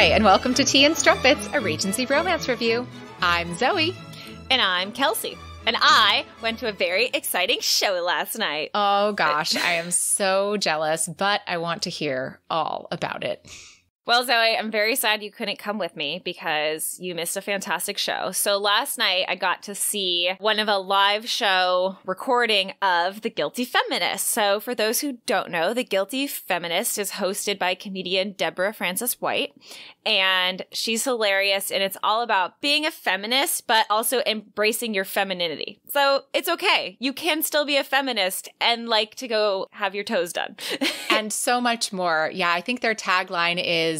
Hi, and welcome to Tea and Strumpets, a Regency romance review. I'm Zoe. And I'm Kelsey. And I went to a very exciting show last night. Oh gosh, I am so jealous, but I want to hear all about it. Well, Zoe, I'm very sad you couldn't come with me because you missed a fantastic show. So last night I got to see one of a live show recording of The Guilty Feminist. So for those who don't know, The Guilty Feminist is hosted by comedian Deborah Frances-White. And she's hilarious and it's all about being a feminist, but also embracing your femininity. So it's okay. You can still be a feminist and like to go have your toes done. and so much more. Yeah, I think their tagline is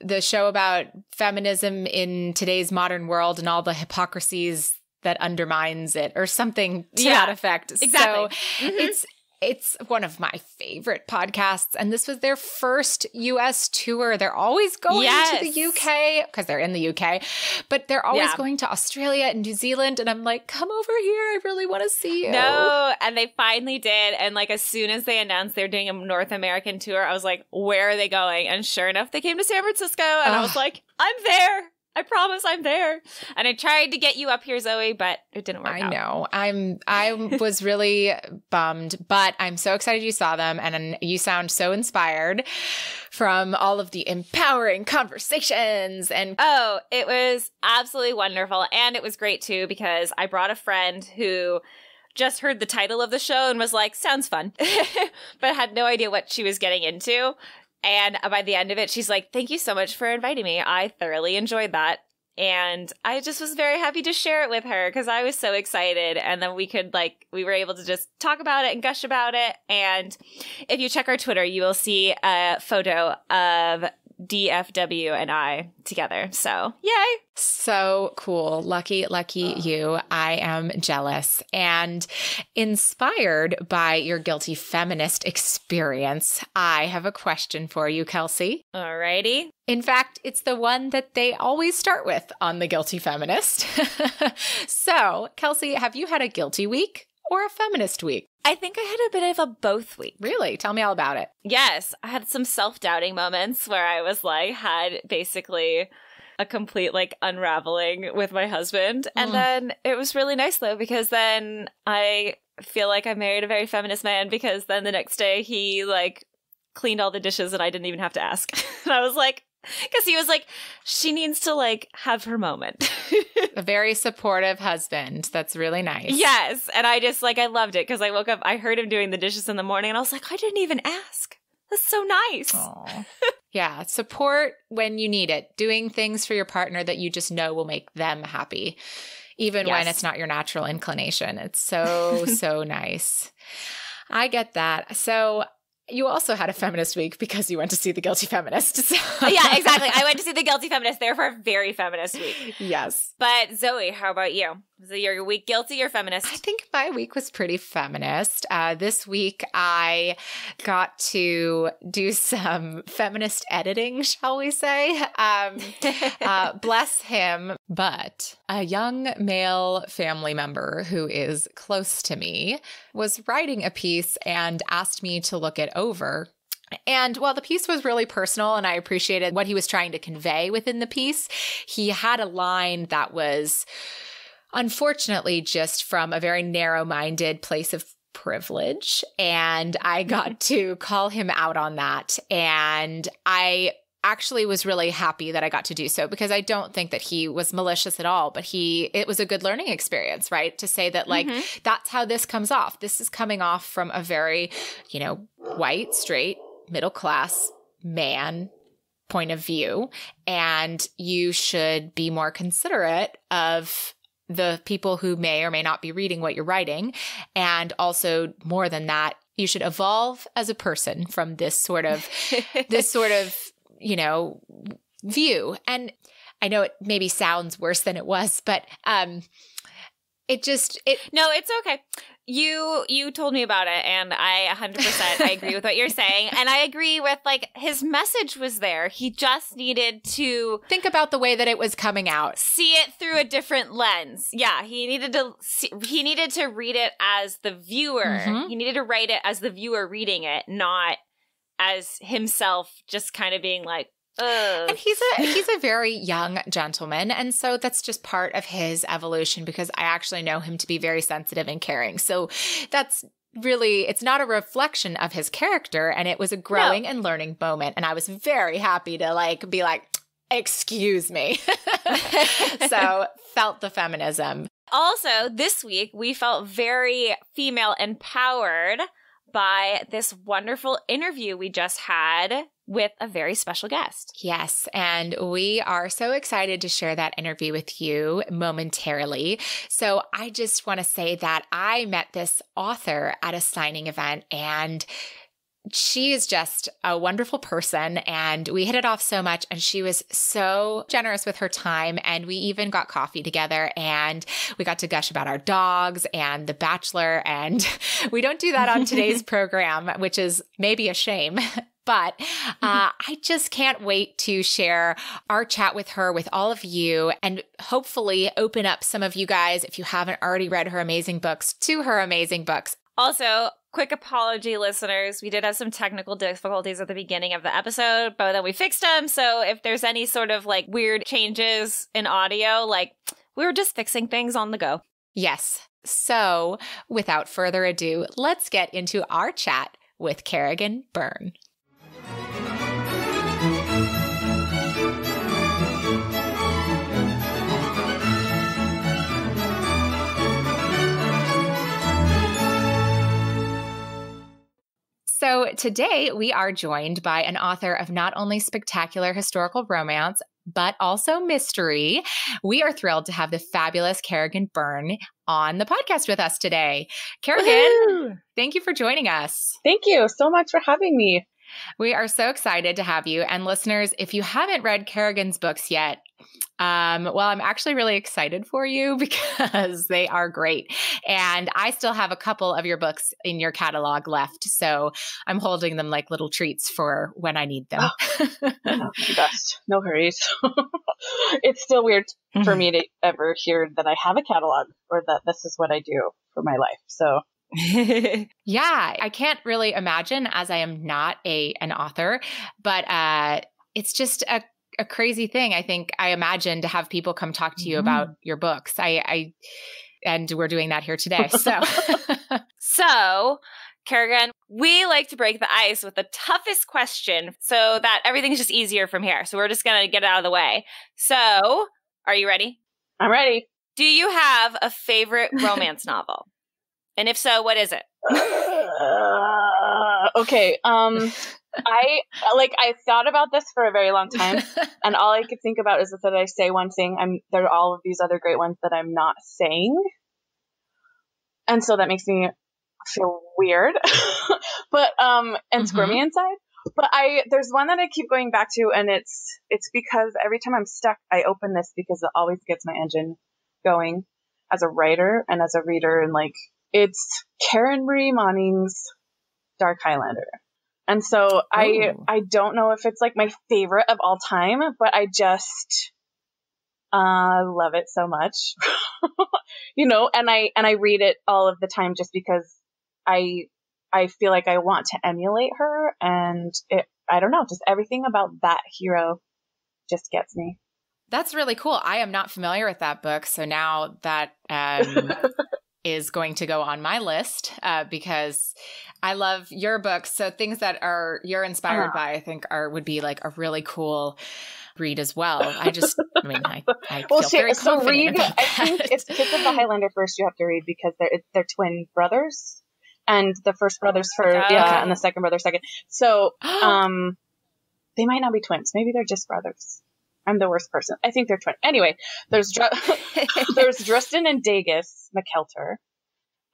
the show about feminism in today's modern world and all the hypocrisies that undermines it or something to Yeah, that effect. exactly. So Mhm. it's it's one of my favorite podcasts and this was their first US tour. They're always going to the UK because they're in the UK, but they're always Yeah. going to Australia and New Zealand and I'm like, "Come over here. I really want to see you." No, and they finally did. And like as soon as they announced they're doing a North American tour, I was like, where are they going? And sure enough, they came to San Francisco, and I was like, I'm there. I promise I'm there. And I tried to get you up here, Zoe, but it didn't work I out. know. I'm I was really bummed, but I'm so excited you saw them and you sound so inspired from all of the empowering conversations and Oh, it was absolutely wonderful. And it was great too because I brought a friend who just heard the title of the show and was like, sounds fun, but had no idea what she was getting into. And by the end of it, she's like, thank you so much for inviting me. I thoroughly enjoyed that. And I just was very happy to share it with her because I was so excited. And then we could, like, we were able to just talk about it and gush about it. And if you check our Twitter, you will see a photo of DFW and I together. So, yay. so cool. Lucky, lucky you. I am jealous and inspired by your guilty feminist experience. I have a question for you, Kelsey. Alrighty. In fact, it's the one that they always start with on The Guilty Feminist. so, Kelsey, have you had a guilty week or a feminist week? I think I had a bit of a both week. Really? Tell me all about it. Yes, I had some self doubting moments where I was like, had basically a complete like unraveling with my husband. And Mm. then it was really nice though, because then I feel like I married a very feminist man because then the next day he like cleaned all the dishes and I didn't even have to ask. and I was like, because he was like, she needs to like have her moment. A very supportive husband. That's really nice. Yes. And I just like, I loved it because I woke up, I heard him doing the dishes in the morning and I was like, I didn't even ask. That's so nice. Yeah. Support when you need it. Doing things for your partner that you just know will make them happy, even when it's not your natural inclination. It's so, so nice. I get that. So, you also had a feminist week because you went to see The Guilty Feminist. So- yeah, exactly. I went to see The Guilty Feminist, therefore a very feminist week. yes. But Zoe, how about you? It your week guilty or feminist? I think my week was pretty feminist. Uh, this week, I got to do some feminist editing, shall we say. Um, uh, bless him. But a young male family member who is close to me was writing a piece and asked me to look it over. And while the piece was really personal and I appreciated what he was trying to convey within the piece, he had a line that was unfortunately just from a very narrow minded place of privilege. And I got to call him out on that. And I actually was really happy that I got to do so because I don't think that he was malicious at all, but he, it was a good learning experience, right? To say that, like, Mhm. that's how this comes off. This is coming off from a very, you know, white, straight, middle class man point of view. And you should be more considerate of the people who may or may not be reading what you're writing. And also, more than that, you should evolve as a person from this sort of this sort of, you know, view. And I know it maybe sounds worse than it was, but um it just it no, it's okay. You you told me about it and I 100% I agree with what you're saying and I agree with like his message was there. He just needed to think about the way that it was coming out. see it through a different lens. Yeah, he needed to see, he needed to read it as the viewer. Mhm. He needed to write it as the viewer reading it, not as himself just kind of being like Ugh. And he's a he's a very young gentleman, and so that's just part of his evolution because I actually know him to be very sensitive and caring. So that's really it's not a reflection of his character and it was a growing no. and learning moment and I was very happy to like be like excuse me. so felt the feminism. Also, this week we felt very female empowered by this wonderful interview we just had with a very special guest. Yes, and we are so excited to share that interview with you momentarily. So, I just want to say that I met this author at a signing event and she is just a wonderful person and we hit it off so much and she was so generous with her time and we even got coffee together and we got to gush about our dogs and the bachelor and we don't do that on today's program which is maybe a shame but uh, I just can't wait to share our chat with her with all of you and hopefully open up some of you guys, if you haven't already read her amazing books, to her amazing books. Also, quick apology, listeners. We did have some technical difficulties at the beginning of the episode, but then we fixed them. So if there's any sort of like weird changes in audio, like we were just fixing things on the go. Yes. So without further ado, let's get into our chat with Kerrigan Byrne. So today we are joined by an author of not only spectacular historical romance, but also mystery. We are thrilled to have the fabulous Kerrigan Byrne on the podcast with us today. Kerrigan, Woo-hoo! thank you for joining us. Thank you so much for having me. We are so excited to have you. And listeners, if you haven't read Kerrigan's books yet, um, well, I'm actually really excited for you because they are great. And I still have a couple of your books in your catalog left. So I'm holding them like little treats for when I need them. Oh, best. No hurries. it's still weird mm-hmm. for me to ever hear that I have a catalog or that this is what I do for my life. So yeah, I can't really imagine as I am not a an author, but uh it's just a a crazy thing. I think I imagine to have people come talk to you mm about your books. I, I and we're doing that here today. So, so Kerrigan, we like to break the ice with the toughest question so that everything's just easier from here. So we're just gonna get it out of the way. So, are you ready? I'm ready. Do you have a favorite romance novel? And if so, what is it? Uh, okay. Um, I like I thought about this for a very long time, and all I could think about is that I say one thing, I'm there are all of these other great ones that I'm not saying, and so that makes me feel weird, but um and mm-hmm. squirmy inside. But I there's one that I keep going back to, and it's it's because every time I'm stuck, I open this because it always gets my engine going as a writer and as a reader, and like it's Karen Marie Moning's Dark Highlander. And so Ooh. I I don't know if it's like my favorite of all time, but I just uh love it so much. you know, and I and I read it all of the time just because I I feel like I want to emulate her and it I don't know, just everything about that hero just gets me. That's really cool. I am not familiar with that book, so now that um is going to go on my list uh, because I love your books. So things that are you're inspired uh-huh. by, I think, are would be like a really cool read as well. I just, I mean, I, I well, feel very so confident. Read, I think it's Kiss of the Highlander first. You have to read because they're they're twin brothers, and the first brother's for oh. yeah, and the second brother second. So, um, they might not be twins. Maybe they're just brothers. I'm the worst person. I think they're twins. Anyway, there's Dr- there's Drustan and Dageus MacKeltar.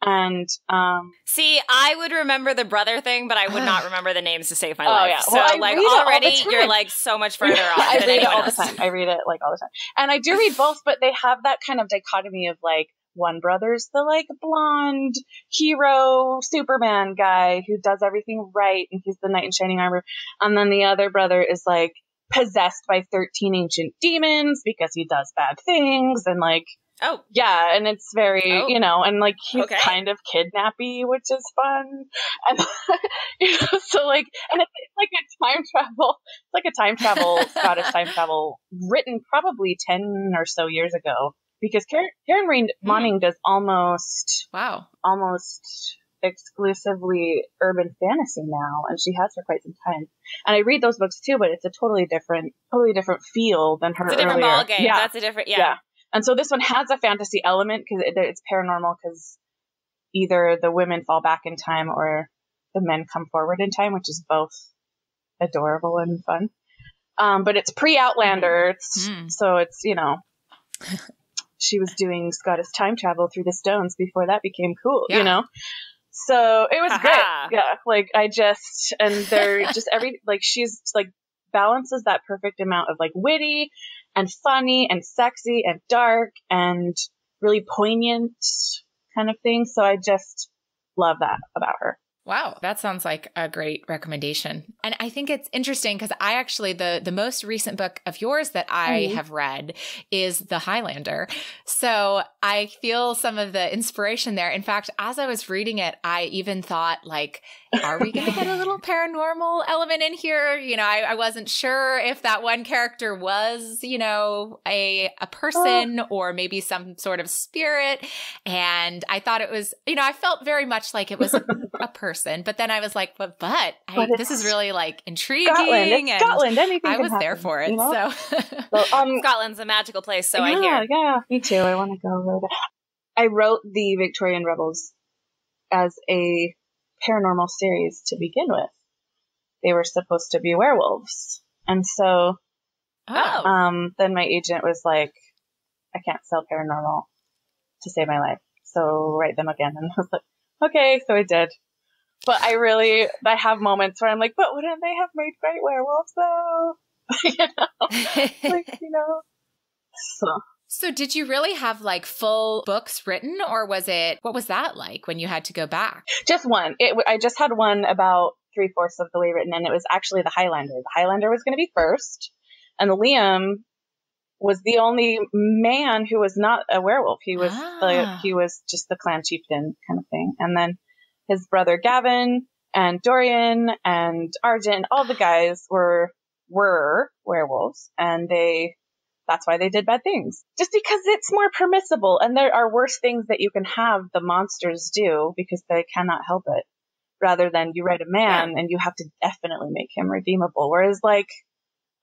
And um see, I would remember the brother thing, but I would not remember the names to save my oh, life. Yeah. So well, like already you're like so much further off. I read it all else. the time. I read it like all the time. And I do read both, but they have that kind of dichotomy of like one brother's the like blonde hero Superman guy who does everything right and he's the knight in shining armor. And then the other brother is like possessed by 13 ancient demons because he does bad things and like Oh, yeah, and it's very, Oh. you know, and like he's Okay. kind of kidnappy, which is fun. And you know, so like, and it's, it's like a time travel, it's like a time travel, Scottish time travel, written probably ten or so years ago. Because Karen, Karen Rain Hmm. Moning does almost, Wow. almost exclusively urban fantasy now, and she has for quite some time. And I read those books too, but it's a totally different, totally different feel than her it's a different earlier. ball game. Yeah, That's a different. Yeah. yeah. And so this one has a fantasy element because it, it's paranormal because either the women fall back in time or the men come forward in time, which is both adorable and fun. Um, but it's pre Outlander, it's, Hmm. so it's you know she was doing Scottish time travel through the stones before that became cool, Yeah. you know. So it was great, yeah. Like I just and they're just every like she's like balances that perfect amount of like witty and funny and sexy and dark and really poignant kind of thing. So I just love that about her. Wow, that sounds like a great recommendation. And I think it's interesting because I actually the the most recent book of yours that I Mhm. have read is The Highlander. So I feel some of the inspiration there. In fact, as I was reading it, I even thought like, are we going to get a little paranormal element in here? You know, I, I wasn't sure if that one character was, you know, a a person or maybe some sort of spirit. And I thought it was, you know, I felt very much like it was a, a person. But then I was like, but but, I, But this is really like intriguing. Scotland, and Scotland. Anything I can was there for it. you know? So So, um, Scotland's a magical place, so yeah, I hear. Yeah, me too. I want to go over there. I wrote the Victorian Rebels as a paranormal series to begin with. They were supposed to be werewolves. And so Oh. um, then my agent was like, I can't sell paranormal to save my life. So write them again. And I was like, okay, so I did. But I really, I have moments where I'm like, but wouldn't they have made great werewolves though? you know, like, you know. So So did you really have like full books written or was it what was that like when you had to go back? just one. It, I just had one about three fourths of the way written, and it was actually the Highlander. The Highlander was going to be first, and the Liam was the only man who was not a werewolf. He was Ah. the, he was just the clan chieftain kind of thing, and then his brother Gavin and Dorian and Argent, all the guys were were werewolves, and they that's why they did bad things. Just because it's more permissible, and there are worse things that you can have the monsters do because they cannot help it. Rather than you write a man and you have to definitely make him redeemable. Whereas like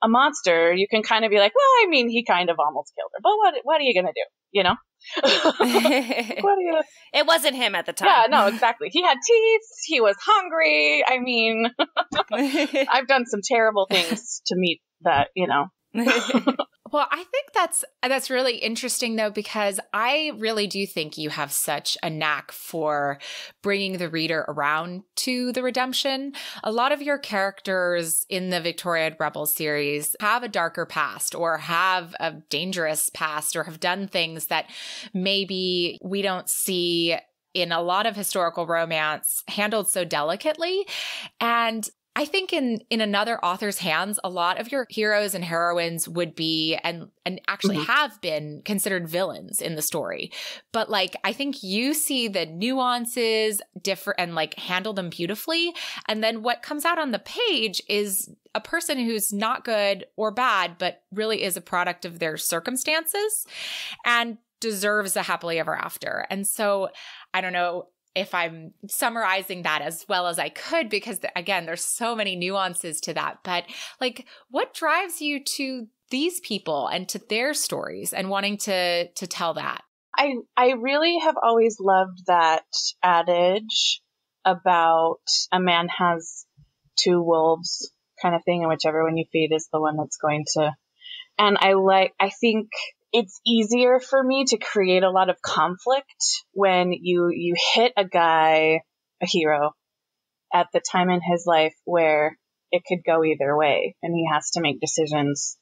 a monster, you can kind of be like, well, I mean, he kind of almost killed her, but what what are you gonna do? You know? what are you? it wasn't him at the time. Yeah, no, exactly. He had teeth. He was hungry. I mean, I've done some terrible things to meet that. You know. Well, I think that's that's really interesting though because I really do think you have such a knack for bringing the reader around to the redemption. A lot of your characters in the Victorian Rebel series have a darker past or have a dangerous past or have done things that maybe we don't see in a lot of historical romance handled so delicately and I think in in another author's hands, a lot of your heroes and heroines would be and and actually Mhm. have been considered villains in the story. But like I think you see the nuances differ and like handle them beautifully. And then what comes out on the page is a person who's not good or bad, but really is a product of their circumstances and deserves a happily ever after. And so I don't know if I'm summarizing that as well as I could, because again, there's so many nuances to that. But like, what drives you to these people and to their stories and wanting to to tell that? I I really have always loved that adage about a man has two wolves kind of thing, and whichever one you feed is the one that's going to. And I like. I think it's easier for me to create a lot of conflict when you you hit a guy, a hero, at the time in his life where it could go either way, and he has to make decisions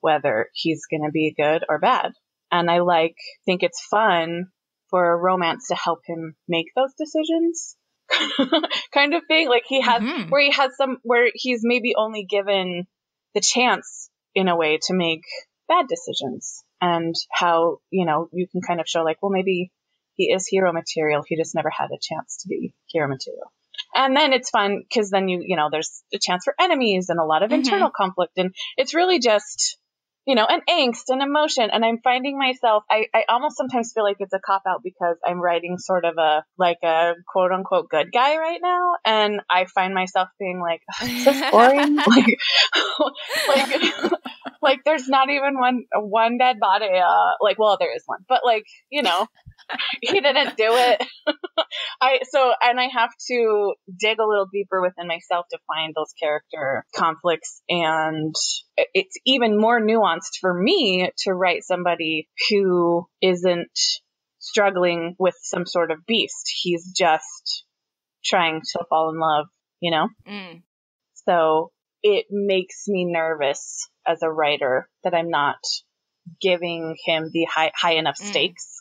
whether he's going to be good or bad. And I like think it's fun for a romance to help him make those decisions kind of thing. Like he has Mhm. where he has some where he's maybe only given the chance in a way to make bad decisions and how, you know, you can kind of show like, well, maybe he is hero material. He just never had a chance to be hero material. And then it's fun because then you, you know, there's a chance for enemies and a lot of Mhm. internal conflict. And it's really just, you know, and angst and emotion. And I'm finding myself, I, I almost sometimes feel like it's a cop out because I'm writing sort of a, like a quote unquote good guy right now. And I find myself being like, is this boring? like, like, like there's not even one, one dead body. Uh, like, well, there is one, but like, you know, he didn't do it. I so and I have to dig a little deeper within myself to find those character conflicts and it's even more nuanced for me to write somebody who isn't struggling with some sort of beast. He's just trying to fall in love, you know? Mm. So it makes me nervous as a writer that I'm not giving him the high high enough Mm. stakes.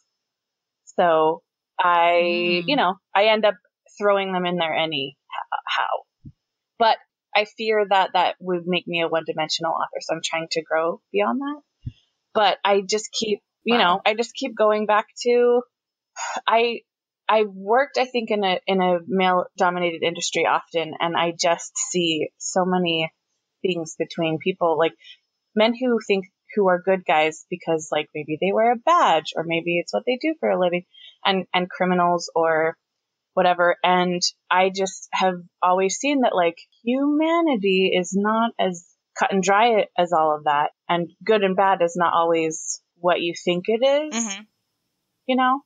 So I, Mm. you know, I end up throwing them in there any how. But I fear that that would make me a one-dimensional author, so I'm trying to grow beyond that. But I just keep, you Wow. know, I just keep going back to I I worked I think in a in a male dominated industry often and I just see so many things between people like men who think who are good guys because like maybe they wear a badge or maybe it's what they do for a living and and criminals or whatever. And I just have always seen that like humanity is not as cut and dry as all of that. And good and bad is not always what you think it is Mhm. you know?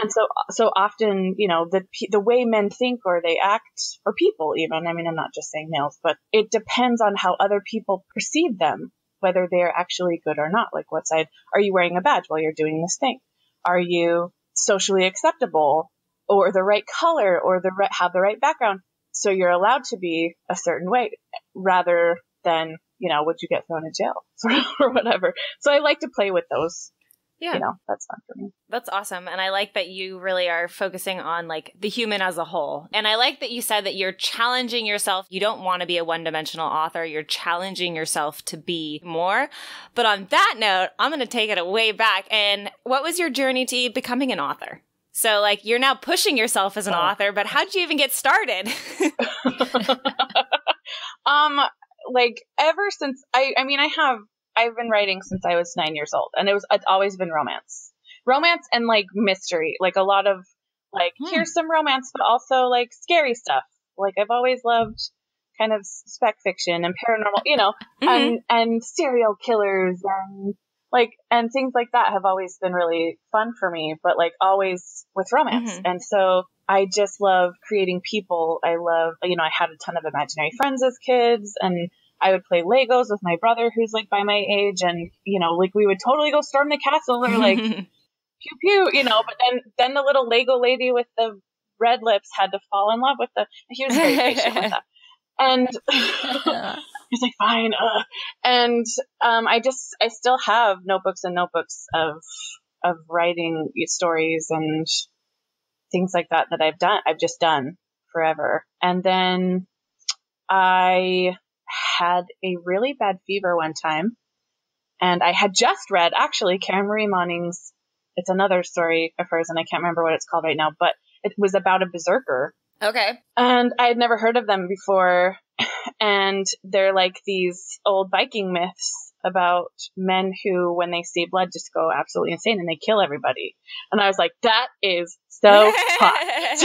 And so so often you know the the way men think or they act or people even i mean i'm not just saying males but it depends on how other people perceive them whether they're actually good or not. Like what side are you wearing a badge while you're doing this thing? Are you socially acceptable or the right color or the right have the right background? So you're allowed to be a certain way rather than you know would you get thrown in jail or whatever. So i like to play with those Yeah. you know that's fun for me That's awesome. And I like that you really are focusing on like the human as a whole. And I like that you said that you're challenging yourself. You don't want to be a one dimensional author. You're challenging yourself to be more. But on that note, I'm going to take it way back. And what was your journey to becoming an author? So like you're now pushing yourself as an Oh. author, but how did you even get started? um, like ever since I, I mean, I have, I've been writing since I was nine years old, and it was, it's always been romance, romance and like mystery, like a lot of like Hmm. here's some romance, but also like scary stuff. Like I've always loved kind of spec fiction and paranormal, you know, Mhm. and and serial killers and like and things like that have always been really fun for me but like always with romance Mhm. and so i just love creating people i love you know i had a ton of imaginary friends as kids and i would play legos with my brother who's like by my age and you know like we would totally go storm the castle or like pew pew you know but then then the little lego lady with the red lips had to fall in love with the he was very patient with that and he's like fine uh. and um i just i still have notebooks and notebooks of of writing stories and things like that that i've done i've just done forever and then i had a really bad fever one time and i had just read actually karen marie moning's it's another story of hers and i can't remember what it's called right now but it was about a berserker okay. and I had never heard of them before. And they're like these old Viking myths about men who, when they see blood, just go absolutely insane and they kill everybody. And I was like, that is so hot.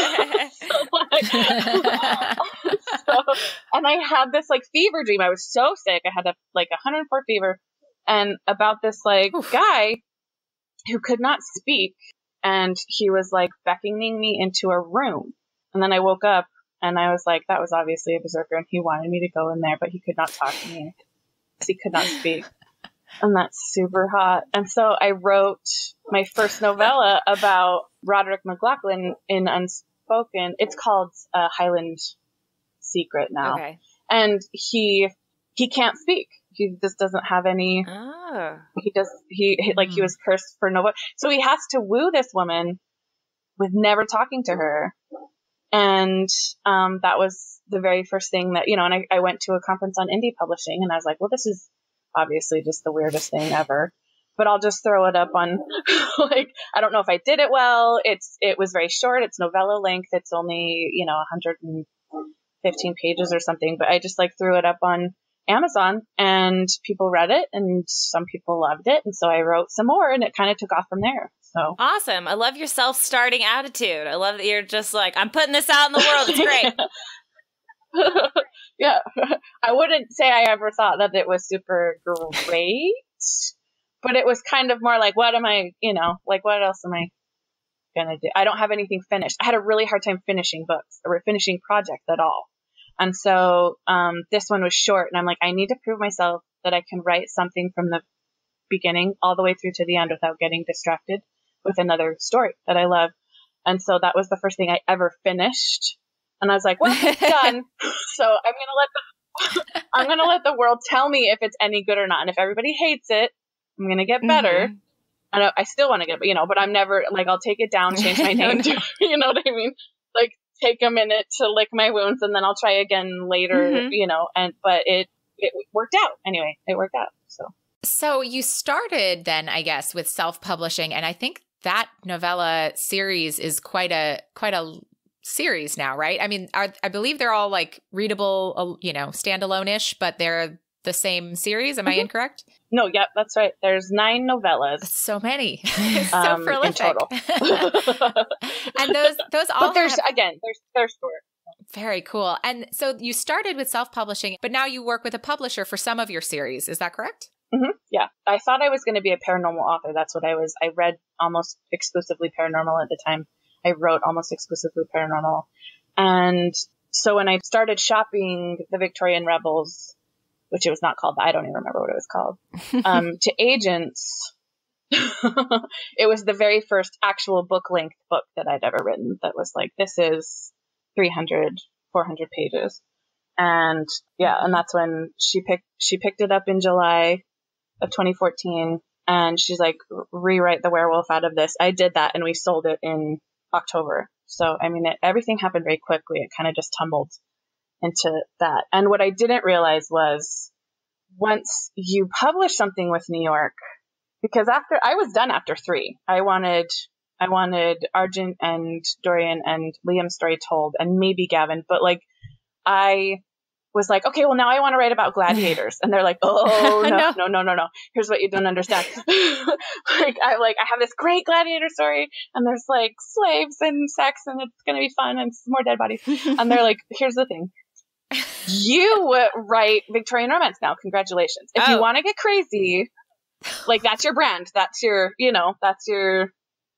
so, and I had this like fever dream. I was so sick. I had a like 104 fever, and about this like Oof. guy who could not speak, and he was like beckoning me into a room. And then I woke up and I was like, that was obviously a berserker, and he wanted me to go in there, but he could not talk to me he could not speak. And that's super hot. And so I wrote my first novella about Roderick McLaughlin in Unspoken. It's called uh, Highland Secret now. Okay. And he he can't speak. He just doesn't have any Oh. he does he, he like he Hmm. was cursed for no so he has to woo this woman with never talking to her and um that was the very first thing that you know and I, I went to a conference on indie publishing and i was like well this is obviously just the weirdest thing ever but I'll just throw it up on like I don't know if I did it well. It's it was very short. It's novella length. It's only you know 115 pages or something. But I just like threw it up on Amazon and people read it and some people loved it and so I wrote some more and it kind of took off from there. So awesome! I love your self-starting attitude. I love that you're just like I'm putting this out in the world. It's great. yeah, I wouldn't say I ever thought that it was super great, but it was kind of more like, what am I, you know, like what else am I gonna do? I don't have anything finished. I had a really hard time finishing books or finishing projects at all. And so um, this one was short, and I'm like, I need to prove myself that I can write something from the beginning all the way through to the end without getting distracted with another story that I love. And so that was the first thing I ever finished. And I was like, well, it's done. so I'm gonna let the I'm gonna let the world tell me if it's any good or not. And if everybody hates it, I'm gonna get better. Mm-hmm. I, I still want to get, you know, but I'm never like I'll take it down, change my name, to, you know what I mean? Like take a minute to lick my wounds, and then I'll try again later, mm-hmm. you know. And but it it worked out anyway. It worked out. So so you started then, I guess, with self publishing, and I think that novella series is quite a quite a series now, right? I mean, are, I believe they're all like readable, you know, standalone ish, but they're the same series. Am I mm-hmm. incorrect? No, yep, that's right. There's nine novellas. That's so many, so um, prolific. And those those all. But there's have... again, there's there's short. Very cool. And so you started with self publishing, but now you work with a publisher for some of your series. Is that correct? Mm-hmm. Yeah, I thought I was going to be a paranormal author. That's what I was. I read almost exclusively paranormal at the time. I wrote almost exclusively paranormal, and so when I started shopping the Victorian Rebels, which it was not called, I don't even remember what it was called, um, to agents, it was the very first actual book length book that I'd ever written. That was like this is 300, 400 pages. And yeah, and that's when she picked, she picked it up in July of 2014 and she's like, rewrite the werewolf out of this. I did that and we sold it in October. So, I mean, it, everything happened very quickly. It kind of just tumbled into that. And what I didn't realize was once you publish something with New York, because after I was done after three, I wanted, I wanted Argent and Dorian and Liam's story told and maybe Gavin, but like I was like, okay, well now I want to write about gladiators, and they're like, oh no, no, no, no, no. Here's what you don't understand. like I like I have this great gladiator story, and there's like slaves and sex, and it's gonna be fun, and more dead bodies. and they're like, here's the thing. You write Victorian romance now. Congratulations. If oh. you want to get crazy, like that's your brand. That's your, you know, that's your,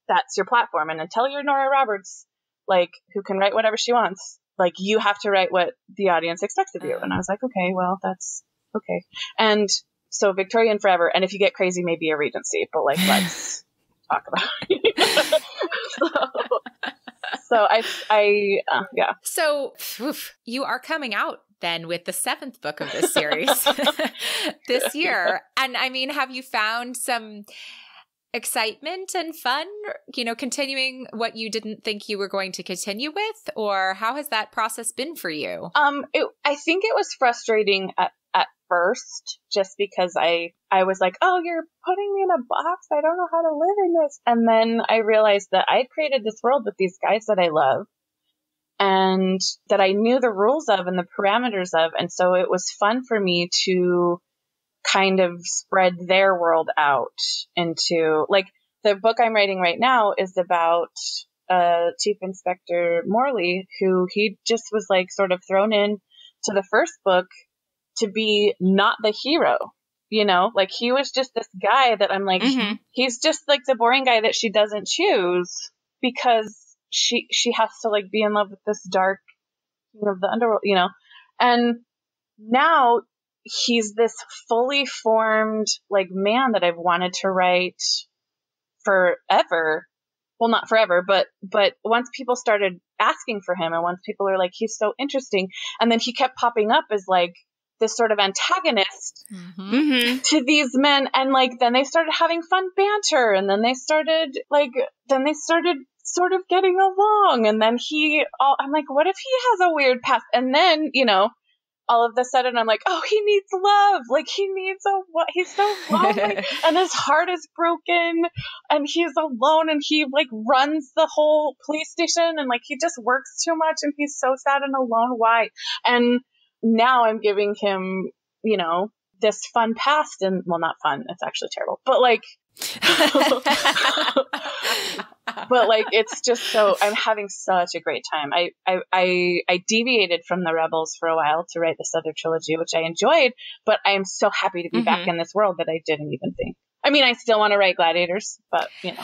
that's your platform. And until you're Nora Roberts, like who can write whatever she wants, like you have to write what the audience expects of you. And I was like, okay, well, that's okay. And so Victorian forever. And if you get crazy, maybe a Regency, but like, let's talk about it. so, so, I, I, uh, yeah. So oof, you are coming out then with the seventh book of this series this year. And I mean, have you found some excitement and fun, you know, continuing what you didn't think you were going to continue with? Or how has that process been for you? Um, it, I think it was frustrating at, at first just because I, I was like, oh, you're putting me in a box. I don't know how to live in this. And then I realized that I created this world with these guys that I love and that I knew the rules of and the parameters of. And so it was fun for me to kind of spread their world out into like the book I'm writing right now is about uh, Chief Inspector Morley, who he just was like sort of thrown in to the first book to be not the hero. You know, like he was just this guy that I'm like, mm-hmm. he's just like the boring guy that she doesn't choose because she she has to like be in love with this dark king of the underworld, you know. And now he's this fully formed like man that I've wanted to write forever. Well, not forever, but but once people started asking for him, and once people are like, he's so interesting, and then he kept popping up as like this sort of antagonist mm-hmm. mm-hmm. to these men, and like then they started having fun banter, and then they started like then they started sort of getting along, and then he, all, I'm like, what if he has a weird past? And then you know all of a sudden I'm like, oh, he needs love. Like he needs a what? He's so lonely, and his heart is broken, and he's alone, and he like runs the whole police station, and like he just works too much, and he's so sad and alone. Why? And now I'm giving him, you know, this fun past, and well, not fun. It's actually terrible, but like. but like it's just so I'm having such a great time. I, I I I deviated from the Rebels for a while to write this other trilogy, which I enjoyed, but I am so happy to be mm-hmm. back in this world that I didn't even think. I mean, I still want to write gladiators, but you know.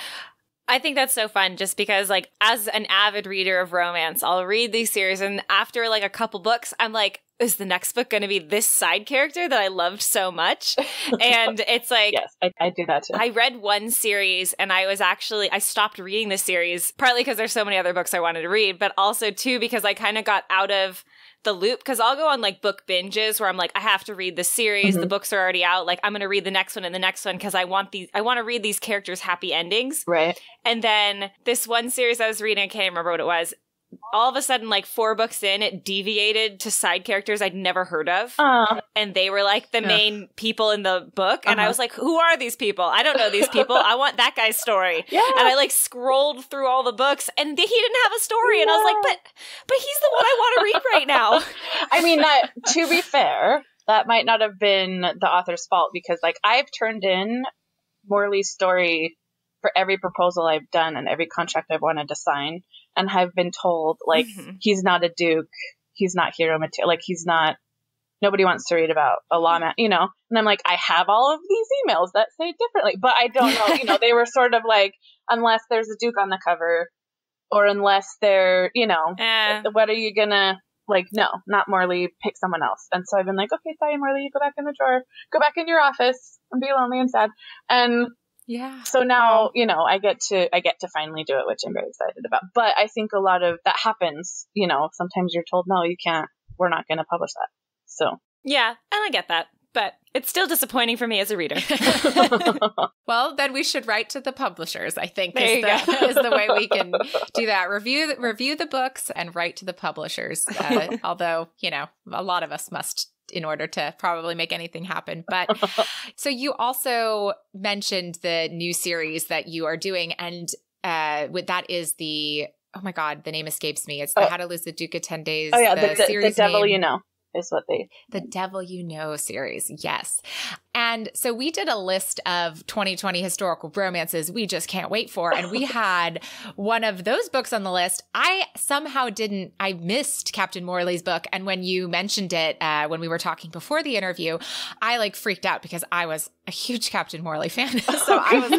I think that's so fun just because like as an avid reader of romance, I'll read these series and after like a couple books, I'm like, is the next book going to be this side character that I loved so much? And it's like, yes, I, I, do that too. I read one series and I was actually, I stopped reading the series partly because there's so many other books I wanted to read, but also too because I kind of got out of the loop because I'll go on like book binges where I'm like, I have to read the series. Mm-hmm. The books are already out. Like, I'm going to read the next one and the next one because I want these, I want to read these characters' happy endings. Right. And then this one series I was reading, I can't remember what it was all of a sudden, like four books in, it deviated to side characters I'd never heard of. Uh, and they were like the main people in the book. And uh-huh. I was like, who are these people? I don't know these people. I want that guy's story. Yeah. And I like scrolled through all the books and he didn't have a story. Yeah. And I was like, but, but he's the one I want to read right now. I mean, that, to be fair, that might not have been the author's fault because like I've turned in Morley's story for every proposal I've done and every contract I've wanted to sign and have been told like mm-hmm. he's not a duke, he's not hero material, like he's not. Nobody wants to read about a lawman, you know. And I'm like, I have all of these emails that say differently, but I don't know. you know, they were sort of like, unless there's a duke on the cover, or unless they're, you know, eh. what are you gonna like? No, not Morley. Pick someone else. And so I've been like, okay, fine, Morley, you go back in the drawer, go back in your office, and be lonely and sad. And yeah. So now, you know, I get to I get to finally do it, which I'm very excited about. But I think a lot of that happens, you know, sometimes you're told, no, you can't, we're not going to publish that. So. Yeah, and I get that. But it's still disappointing for me as a reader. well, then we should write to the publishers. I think is the, is the, way we can do that. Review review the books and write to the publishers. Uh, although you know, a lot of us must in order to probably make anything happen. But so you also mentioned the new series that you are doing, and uh, with that is the oh my god, the name escapes me. It's the oh. How to Lose the Duke of Ten Days. Oh yeah, the, the, the, the Devil name. You Know is what they the devil you know series yes and so we did a list of 2020 historical romances we just can't wait for. And we had one of those books on the list. I somehow didn't i missed captain morley's book. And when you mentioned it uh, when we were talking before the interview i like freaked out because i was a huge captain morley fan. So i was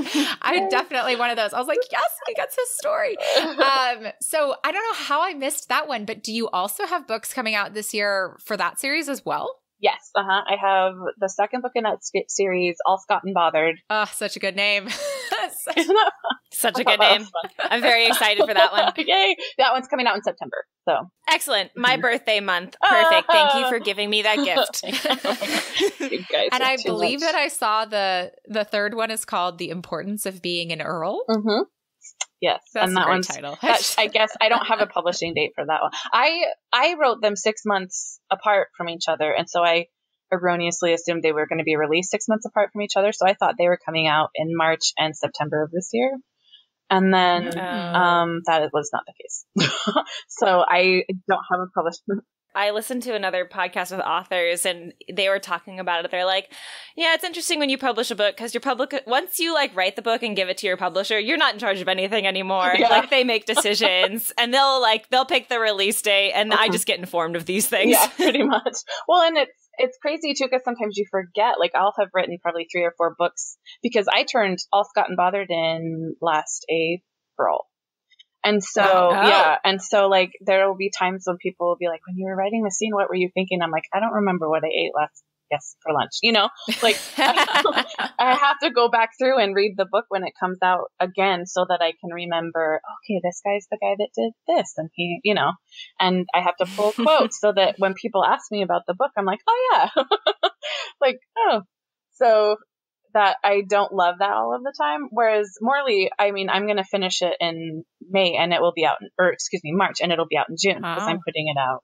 i definitely one of those. I was like yes he gets his story. Um, so i don't know how i missed that one but do you also have books coming out this year for that series as well? Yes, uh huh. I have the second book in that series, All Scot and Bothered. Oh, such a good name. such a good name. I'm very excited for that one. Yay! That one's coming out in September. So excellent. My mm-hmm. birthday month. Perfect. Thank you for giving me that gift. and I believe much. that I saw the the third one is called "The Importance of Being an Earl." Mm-hmm. Yes, That's and that one's title. that, I guess I don't have a publishing date for that one. I I wrote them six months apart from each other, and so I erroneously assumed they were going to be released six months apart from each other. So I thought they were coming out in March and September of this year, and then oh. um, that was not the case. so I don't have a publishing I listened to another podcast with authors and they were talking about it. They're like, yeah, it's interesting when you publish a book because your public, once you like write the book and give it to your publisher, you're not in charge of anything anymore. Yeah. Like they make decisions and they'll like, they'll pick the release date and I uh-huh. just get informed of these things. Yeah, pretty much. Well, and it's, it's crazy too because sometimes you forget. Like I'll have written probably three or four books because I turned All Scot and Bothered in last April. And so, oh, oh. yeah. And so, like, there will be times when people will be like, when you were writing the scene, what were you thinking? I'm like, I don't remember what I ate last, yes, for lunch. You know, like, I have to go back through and read the book when it comes out again so that I can remember, okay, this guy's the guy that did this. And he, you know, and I have to pull quotes so that when people ask me about the book, I'm like, oh, yeah. like, oh. So that I don't love that all of the time. Whereas Morley, I mean, I'm going to finish it in May and it will be out, in, or excuse me, March and it'll be out in June because I'm putting it out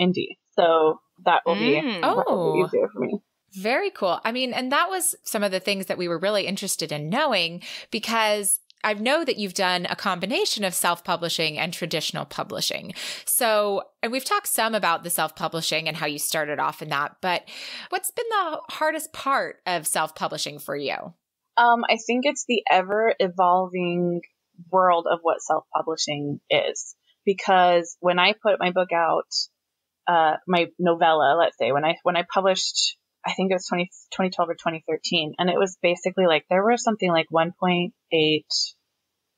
indie. So that will be Mm. Oh. easier for me. Very cool. I mean, and that was some of the things that we were really interested in knowing because I know that you've done a combination of self publishing and traditional publishing. So, and we've talked some about the self publishing and how you started off in that, but what's been the hardest part of self publishing for you? Um, I think it's the ever evolving world of what self publishing is. Because when I put my book out, uh, my novella, let's say, when I when I published, I think it was 20, 2012 or 2013, and it was basically like there were something like 1.8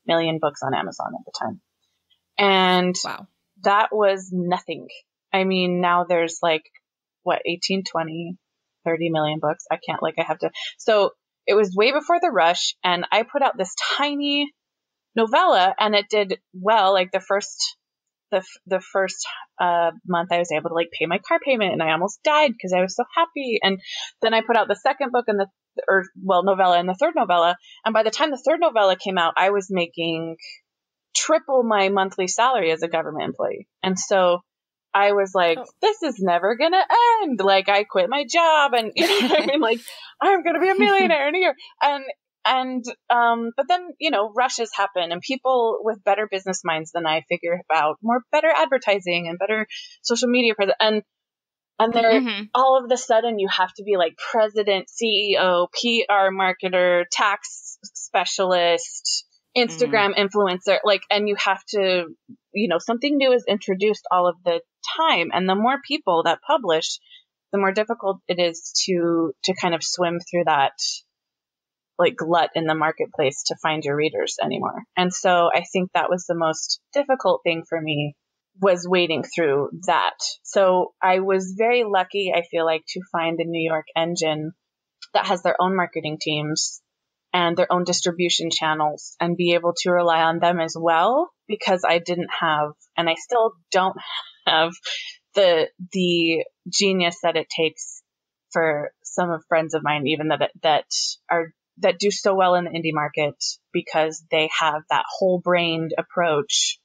million books on Amazon at the time, and Wow. that was nothing. I mean, now there's like, what, 18, 20, 30 million books. I can't, like, I have to. So it was way before the rush, and I put out this tiny novella, and it did well. Like, the first. The, f- the first uh, month I was able to like pay my car payment and I almost died because I was so happy. And then I put out the second book and the, or well, novella and the third novella. And by the time the third novella came out, I was making triple my monthly salary as a government employee. And so I was like, Oh. this is never going to end. Like I quit my job and you know I mean? Like I'm going to be a millionaire in a year. And, and, um, but then, you know, rushes happen and people with better business minds than I figure out more better advertising and better social media presence. And, and they're, Mhm. all of the sudden you have to be like president, CEO, PR marketer, tax specialist, Instagram influencer, like, and you have to, you know, something new is introduced all of the time. And the more people that publish, the more difficult it is to, to kind of swim through that like glut in the marketplace to find your readers anymore. And so I think that was the most difficult thing for me was wading through that. So I was very lucky, I feel like, to find a New York engine that has their own marketing teams and their own distribution channels and be able to rely on them as well because I didn't have and I still don't have the the genius that it takes for some of friends of mine even that that are that do so well in the indie market because they have that whole brained approach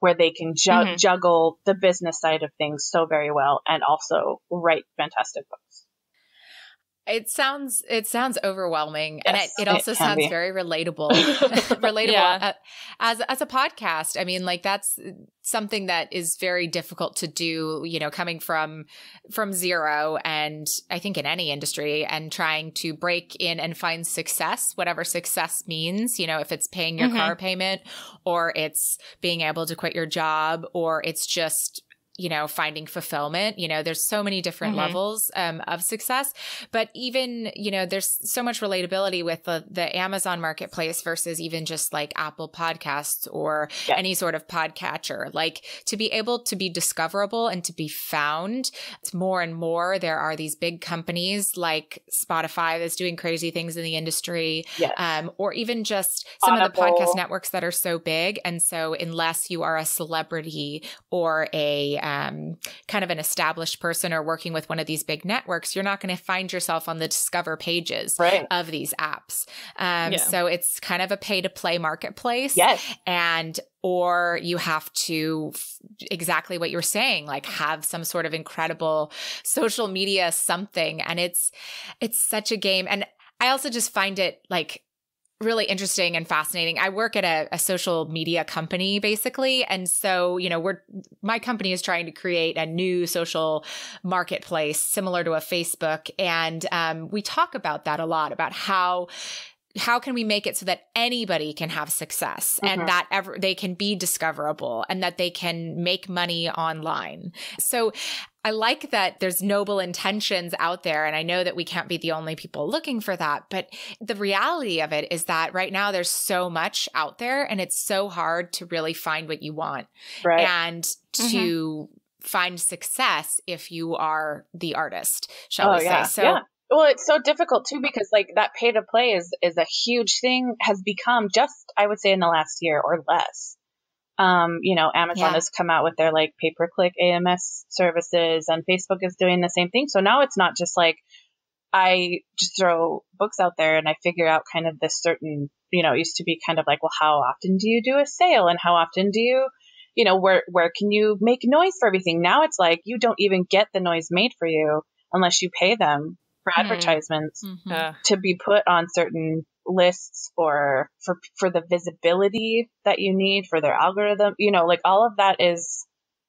where they can ju- Mhm. juggle the business side of things so very well and also write fantastic books. It sounds it sounds overwhelming, and it, it it also can sounds be. very relatable. relatable Yeah. uh, as as a podcast. I mean, like that's something that is very difficult to do. You know, coming from from zero, and I think in any industry, and trying to break in and find success, whatever success means. You know, if it's paying your Mhm. car payment, or it's being able to quit your job, or it's just you know finding fulfillment you know there's so many different Mhm. levels um, of success but even you know there's so much relatability with the, the amazon marketplace versus even just like apple podcasts or Yeah. any sort of podcatcher like to be able to be discoverable and to be found it's more and more there are these big companies like spotify that's doing crazy things in the industry Yes. um, or even just some of the podcast networks that are so big. And so, unless you are a celebrity or a um, kind of an established person or working with one of these big networks, you're not going to find yourself on the discover pages right. of these apps. Um, Yeah. So, it's kind of a pay to play marketplace Yes. and or you have to exactly what you're saying like have some sort of incredible social media something and it's it's such a game and i also just find it like really interesting and fascinating. I work at a, a social media company basically. And so you know we're my company is trying to create a new social marketplace similar to a facebook. And um, we talk about that a lot about how how can we make it so that anybody can have success Mhm. and that ever they can be discoverable and that they can make money online so i like that there's noble intentions out there and i know that we can't be the only people looking for that but the reality of it is that right now there's so much out there and it's so hard to really find what you want Right. and to find success if you are the artist shall oh we yeah. say so yeah. Well, it's so difficult too because like that pay to play is is a huge thing has become just I would say in the last year or less. Um, you know, Amazon Yeah. has come out with their like pay per click AMS services and Facebook is doing the same thing. So now it's not just like I just throw books out there and I figure out kind of this certain, you know, it used to be kind of like, well, how often do you do a sale and how often do you you know, where, where can you make noise for everything? Now it's like you don't even get the noise made for you unless you pay them for Hmm. advertisements Mhm. Uh, to be put on certain lists or for for the visibility that you need for their algorithm you know like all of that is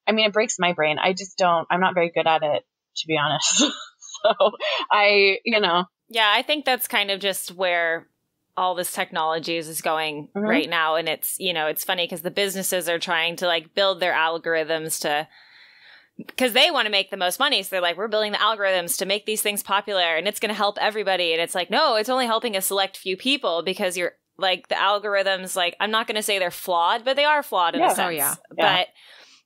i mean it breaks my brain i just don't i'm not very good at it to be honest so i you know yeah, I think that's kind of just where all this technology is, is going Mhm. right now. And it's, you know, it's funny because the businesses are trying to like build their algorithms to, because they want to make the most money. So they're like, we're building the algorithms to make these things popular and it's going to help everybody. And it's like, no, it's only helping a select few people because you're like the algorithms, like, I'm not going to say they're flawed, but they are flawed in Yeah. a Oh, sense. yeah. Yeah. But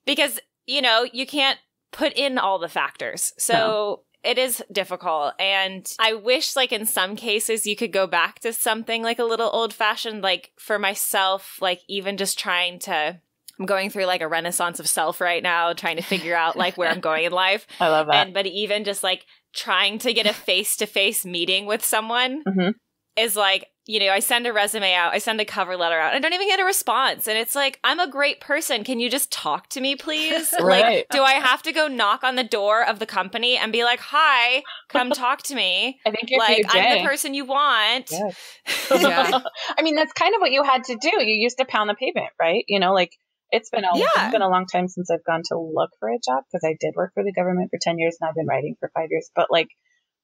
because, you know, you can't put in all the factors. So it is difficult. And I wish, like, in some cases, you could go back to something like a little old fashioned. Like, for myself, like, even just trying to. I'm going through like a renaissance of self right now, trying to figure out like where I'm going in life. i love that And but even just like trying to get a face to face meeting with someone Mhm. is like, you know, I send a resume out, I send a cover letter out, I don't even get a response. And it's like, I'm a great person. Can you just talk to me, please? Right. Like, do I have to go knock on the door of the company and be like, hi, come talk to me? i think if like, I'm the person you want. Yes. Yeah. I mean, that's kind of what you had to do. You used to pound the pavement, right? You know, like it's been a Yeah. it's been a long time since I've gone to look for a job because I did work for the government for ten years and I've been writing for five years. But like,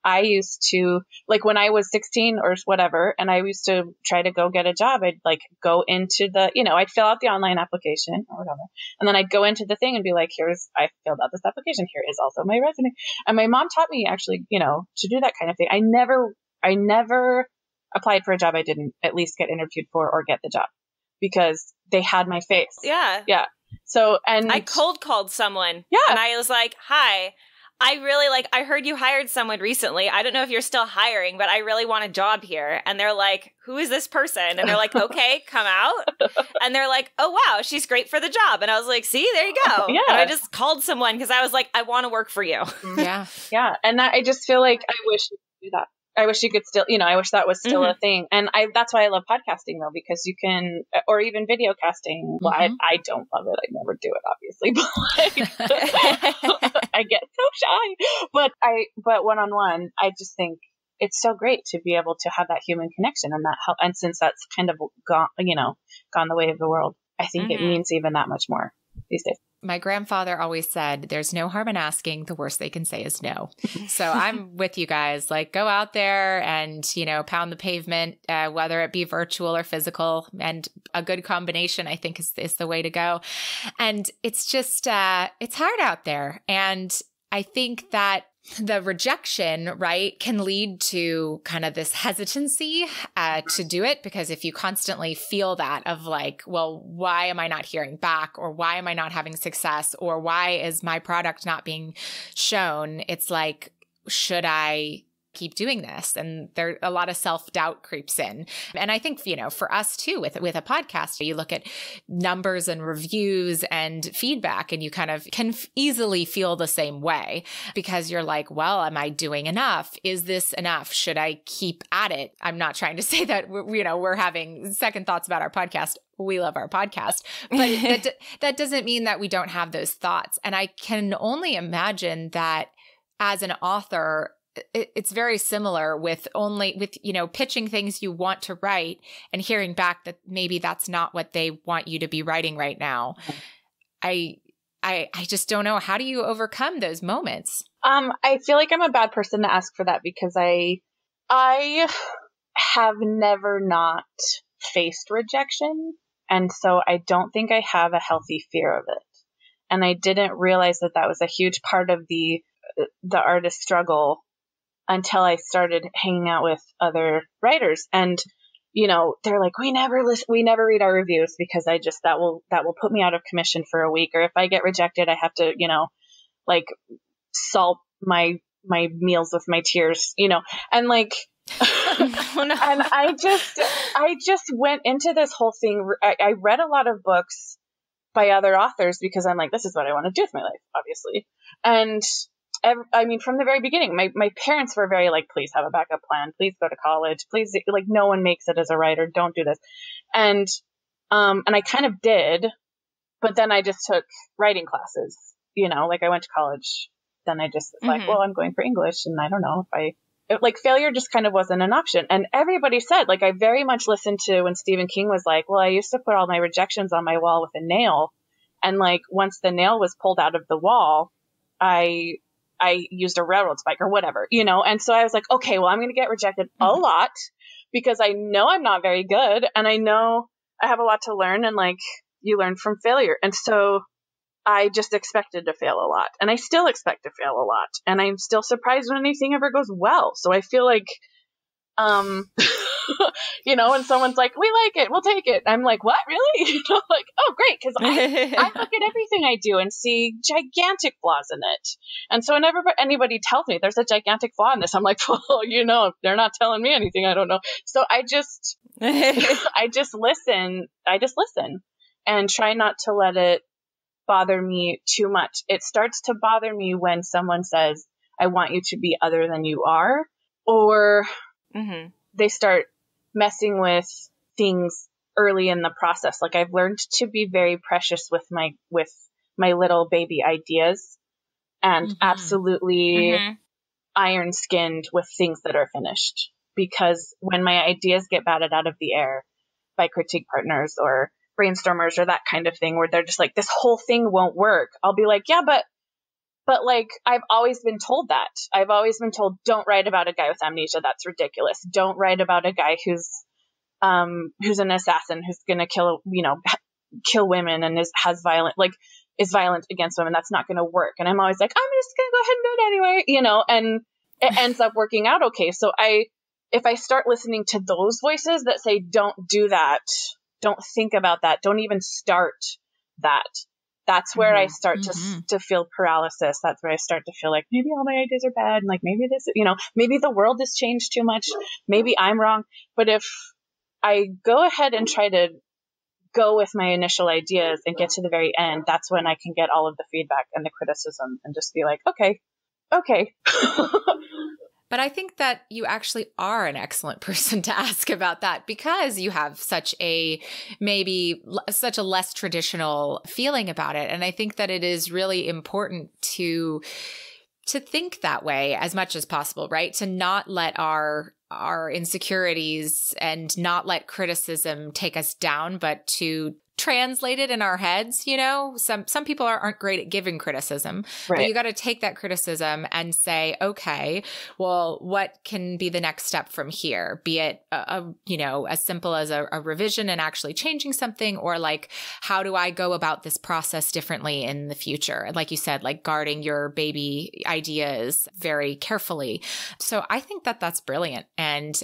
I used to like when I was sixteen or whatever, and I used to try to go get a job. I'd like go into the you know I'd fill out the online application or whatever, and then I'd go into the thing and be like, here's I filled out this application. Here is also my resume. And my mom taught me actually you know to do that kind of thing. I never I never applied for a job I didn't at least get interviewed for or get the job because they had my face. Yeah. Yeah. So and I cold called someone. Yeah. And I was like, hi. I really like, I heard you hired someone recently. I don't know if you're still hiring, but I really want a job here. And they're like, who is this person? And they're like, okay, come out. And they're like, oh, wow, she's great for the job. And I was like, see, there you go. Yeah. And I just called someone because I was like, I want to work for you. Yeah. yeah, and that, I just feel like I wish you could do that. I wish you could still, you know, I wish that was still a thing. And I that's why I love podcasting though because you can or even video casting. Well, I, Mhm. I don't love it. I never do it obviously, but like, I get so shy. But I but one on one, I just think it's so great to be able to have that human connection and that help. And since that's kind of gone, you know, gone the way of the world, I think it Mhm. means even that much more these days. My grandfather always said, There's no harm in asking. The worst they can say is no. So I'm with you guys. Like, go out there and, you know, pound the pavement, uh, whether it be virtual or physical. And a good combination, I think, is, is the way to go. And it's just, uh, it's hard out there. And I think that the rejection, right, can lead to kind of this hesitancy uh, to do it because if you constantly feel that of like, well, why am I not hearing back, or why am I not having success, or why is my product not being shown? It's like, should I keep doing this and there a lot of self-doubt creeps in. And i think you know for us too with with a podcast you look at numbers and reviews and feedback and you kind of can easily feel the same way because you're like well am i doing enough? Is this enough? Should i keep at it? I'm not trying to say that we're, you know we're having second thoughts about our podcast. We love our podcast. But that, that doesn't mean that we don't have those thoughts. And i can only imagine that as an author it, it's very similar with only with you know pitching things you want to write and hearing back that maybe that's not what they want you to be writing right now. I i i just don't know. How do you overcome those moments? Um, I feel like I'm a bad person to ask for that because I, I have never not faced rejection, and so I don't think I have a healthy fear of it. And I didn't realize that that was a huge part of the the artist struggle until I started hanging out with other writers and you know they're like we never listen we never read our reviews because I just that will that will put me out of commission for a week or if I get rejected I have to you know like salt my my meals with my tears you know and like oh, no. and I just I just went into this whole thing. I, I read a lot of books by other authors because I'm like, this is what I want to do with my life, obviously. And I mean, from the very beginning, my my parents were very like, please have a backup plan, please go to college, please like no one makes it as a writer, don't do this, and um and I kind of did. but then I just took writing classes, you know, like I went to college. Then I just mm-hmm. like, well, I'm going for English and I don't know if I, it, like failure just kind of wasn't an option. And everybody said, like, I very much listened to when Stephen King was like, well, I used to put all my rejections on my wall with a nail. And like, once the nail was pulled out of the wall, I, I used a railroad spike or whatever, you know? And so I was like, okay, well, I'm going to get rejected mm-hmm. a lot because I know I'm not very good and I know I have a lot to learn and like you learn from failure. And so I just expected to fail a lot and I still expect to fail a lot and I'm still surprised when anything ever goes well. So I feel like um, you know, and someone's like, "We like it, we'll take it." I'm like, "What, really?" You know, like, "Oh, great," because I, I look at everything I do and see gigantic flaws in it. And so whenever anybody tells me there's a gigantic flaw in this, I'm like, "Well, you know, they're not telling me anything. I don't know." So I just, I just listen. I just listen and try not to let it bother me too much. It starts to bother me when someone says, "I want you to be other than you are," or mm-hmm. they start messing with things early in the process. Like I've learned to be very precious with my with my little baby ideas and mm-hmm. absolutely mm-hmm. iron skinned with things that are finished. Because when my ideas get batted out of the air by critique partners or brainstormers or that kind of thing where they're just like, this whole thing won't work, I'll be like, yeah, but but like, I've always been told that. I've always been told, don't write about a guy with amnesia. That's ridiculous. Don't write about a guy who's, um, who's an assassin who's gonna kill, you know, kill women and is, has violent, like, is violent against women. That's not gonna work. And I'm always like, I'm just gonna go ahead and do it anyway, you know, and it ends up working out okay. So I, if I start listening to those voices that say, don't do that, don't think about that, don't even start that, that's where mm-hmm. I start mm-hmm. to to feel paralysis. That's where I start to feel like maybe all my ideas are bad, and like maybe this, you know, maybe the world has changed too much. Maybe I'm wrong. But if I go ahead and try to go with my initial ideas and get to the very end, that's when I can get all of the feedback and the criticism and just be like, okay, okay. But I think that you actually are an excellent person to ask about that because you have such a maybe such a less traditional feeling about it. And I think that it is really important to to think that way as much as possible, right? To not let our our insecurities and not let criticism take us down, but to translated in our heads you know? Some some people are, aren't great at giving criticism right. but you got to take that criticism and say okay well what can be the next step from here? Be it a, a you know as simple as a, a, revision and actually changing something or like how do i go about this process differently in the future? Like you said like guarding your baby ideas very carefully. So i think that that's brilliant and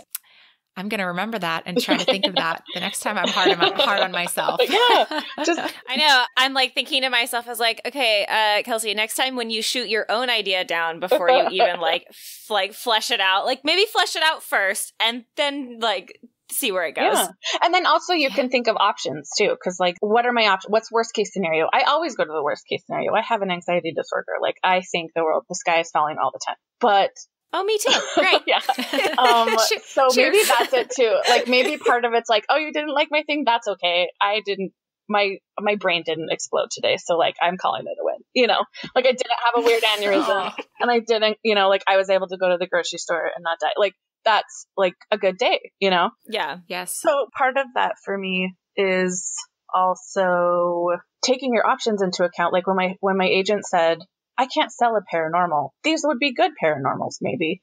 I'm going to remember that and try to think of that the next time I'm hard on, my, hard on myself. yeah, just I know. I'm like thinking to myself as like, okay, uh, Kelsey, next time when you shoot your own idea down before you even like f- like flesh it out, like maybe flesh it out first and then like see where it goes. Yeah. And then also you yeah. can think of options too, because like, what are my options? What's worst case scenario? I always go to the worst case scenario. I have an anxiety disorder. Like, I think the world, the sky is falling all the time. But Oh, me too. Great. yeah. Um, so maybe that's it too. Like maybe part of it's like, oh, you didn't like my thing. That's okay. I didn't. My my brain didn't explode today, so like I'm calling it a win. You know, like I didn't have a weird aneurysm, and I didn't. You know, like I was able to go to the grocery store and not die. Like that's like a good day. You know. Yeah. Yes. So part of that for me is also taking your options into account. Like when my when my agent said I can't sell a paranormal. These would be good paranormals, maybe.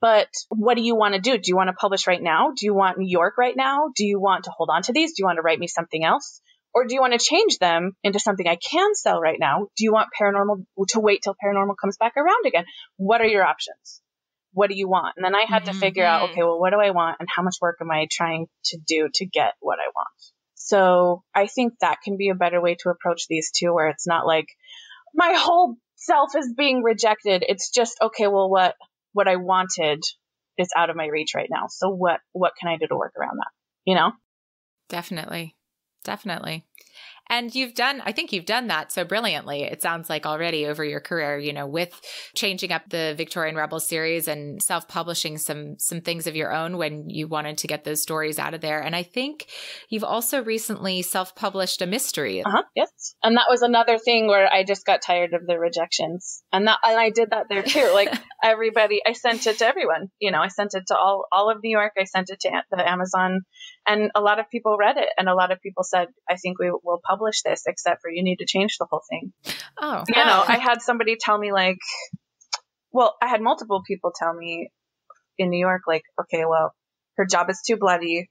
But what do you want to do? Do you want to publish right now? Do you want New York right now? Do you want to hold on to these? Do you want to write me something else? Or do you want to change them into something I can sell right now? Do you want paranormal to wait till paranormal comes back around again? What are your options? What do you want? And then I had mm-hmm. to figure out, okay, well, what do I want and how much work am I trying to do to get what I want? So I think that can be a better way to approach these too, where it's not like my whole self is being rejected. It's just, okay, well, what, what I wanted is out of my reach right now. So what, what can I do to work around that? You know? Definitely. Definitely. And you've done, I think you've done that so brilliantly. It sounds like already over your career, you know, with changing up the Victorian Rebel series and self-publishing some some things of your own when you wanted to get those stories out of there. And I think you've also recently self-published a mystery. Uh-huh. Yes. And that was another thing where I just got tired of the rejections. And that and I did that there too. Like everybody I sent it to everyone. You know, I sent it to all all of New York. I sent it to the Amazon and a lot of people read it and a lot of people said, I think we will publish this except for you need to change the whole thing. Oh. You know, I had somebody tell me like well, I had multiple people tell me in New York like, okay, well, her job is too bloody,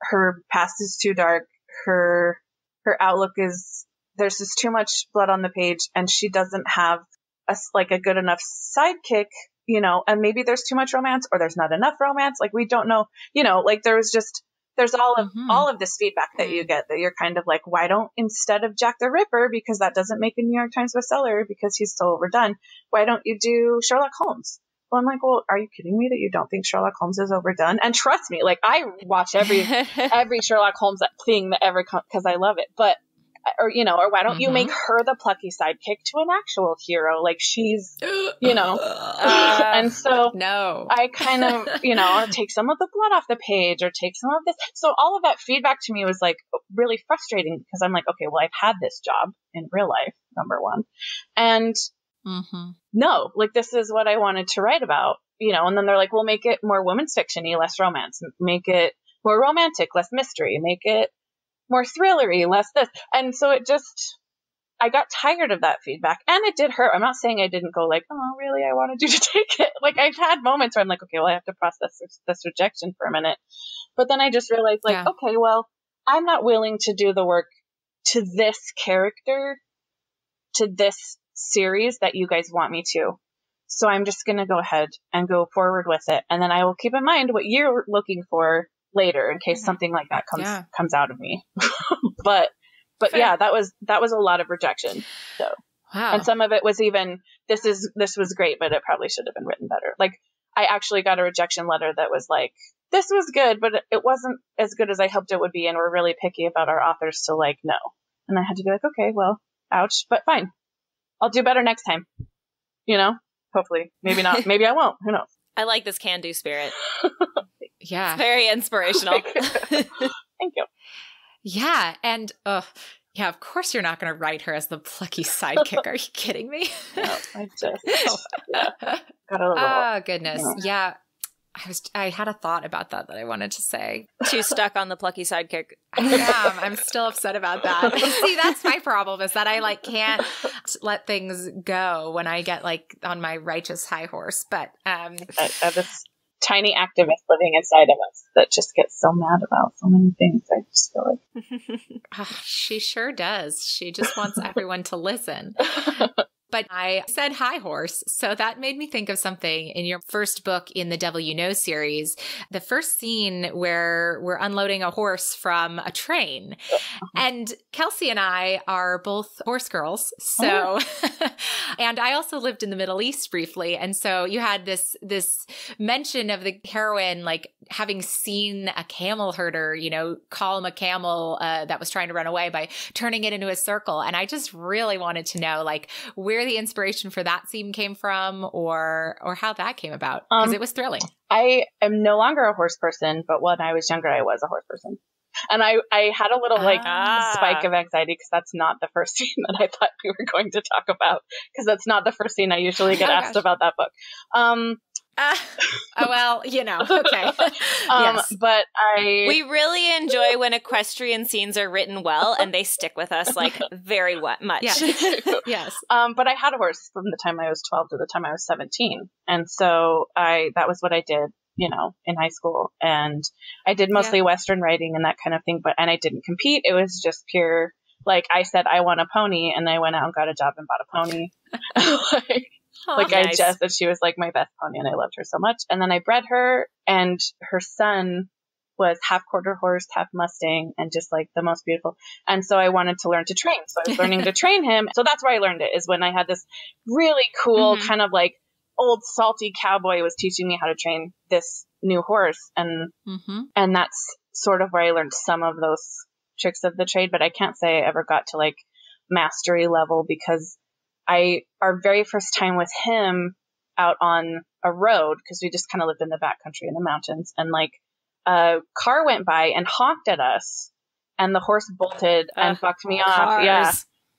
her past is too dark, her her outlook is there's just too much blood on the page and she doesn't have a like a good enough sidekick you know and maybe there's too much romance or there's not enough romance like we don't know you know like there was just there's all of mm-hmm. all of this feedback that you get that you're kind of like why don't instead of jack the ripper because that doesn't make a new york times bestseller because he's so overdone why don't you do sherlock holmes well, I'm like, well, are you kidding me that you don't think Sherlock Holmes is overdone? And trust me, like I watch every every Sherlock Holmes thing that ever comes because I love it. But or you know, or why don't mm-hmm. you make her the plucky sidekick to an actual hero? Like she's, you know, uh, and so no, I kind of, you know, take some of the blood off the page or take some of this. So all of that feedback to me was like really frustrating because I'm like, okay, well, I've had this job in real life, number one, and mm-hmm. no, like this is what I wanted to write about, you know. And then they're like, well, make it more women's fictiony, less romance, make it more romantic, less mystery, make it more thrillery, less this. And so it just, I got tired of that feedback and it did hurt. I'm not saying I didn't go like, oh, really? I wanted you to take it. Like I've had moments where I'm like, okay, well, I have to process this, this rejection for a minute. But then I just realized like, yeah. okay, well, I'm not willing to do the work to this character, to this series that you guys want me to. So I'm just going to go ahead and go forward with it. And then I will keep in mind what you're looking for later in case mm-hmm. something like that comes yeah. comes out of me. but but Fair. yeah, that was that was a lot of rejection. So wow. and some of it was even this is this was great, but it probably should have been written better. Like I actually got a rejection letter that was like this was good, but it wasn't as good as I hoped it would be, and we're really picky about our authors, so like no. And I had to be like, okay, well, ouch, but fine, I'll do better next time. You know, hopefully, maybe not, maybe I won't. Who knows? I like this can do spirit. Yeah. It's very inspirational. Thank you. Yeah. And, uh, yeah, of course you're not going to write her as the plucky sidekick. Are you kidding me? no, I just, yeah, got a little. Oh, goodness. Yeah. yeah. I was I had a thought about that that I wanted to say. Too stuck on the plucky sidekick. I am. I'm still upset about that. See, that's my problem is that I like can't let things go when I get like on my righteous high horse. But um I, I tiny activist living inside of us that just gets so mad about so many things. I just feel like oh, she sure does. She just wants everyone to listen. But I said high horse. So that made me think of something in your first book in the Devil You Know series. The first scene where we're unloading a horse from a train. Uh-huh. And Kelsey and I are both horse girls. So, oh. and I also lived in the Middle East briefly. And so you had this, this mention of the heroine, like having seen a camel herder, you know, calm a camel uh, that was trying to run away by turning it into a circle. And I just really wanted to know, like, where where the inspiration for that scene came from or or how that came about because um, it was thrilling. I am no longer a horse person, but when I was younger I was a horse person. And I, I had a little like ah. spike of anxiety because that's not the first scene that I thought we were going to talk about because that's not the first scene I usually get oh, asked gosh. about that book. Um, uh, oh well, you know, okay. um, yes. But I we really enjoy when equestrian scenes are written well and they stick with us like very much. Yeah. yes. Um, but I had a horse from the time I was twelve to the time I was seventeen, and so I that was what I did, you know, in high school, and I did mostly yeah. Western riding and that kind of thing. But and I didn't compete; it was just pure. Like I said, I want a pony, and I went out and got a job and bought a pony. like, Oh, like nice. I just that she was like my best pony and I loved her so much. And then I bred her and her son was half quarter horse, half Mustang, and just like the most beautiful. And so I wanted to learn to train. So I was learning to train him. So that's where I learned it is when I had this really cool mm-hmm. kind of like old salty cowboy was teaching me how to train this new horse. And, mm-hmm. and that's sort of where I learned some of those tricks of the trade, but I can't say I ever got to like mastery level because I, our very first time with him out on a road, because we just kind of lived in the backcountry in the mountains, and like a car went by and honked at us, and the horse bolted and uh, bucked me off. Cars. Yeah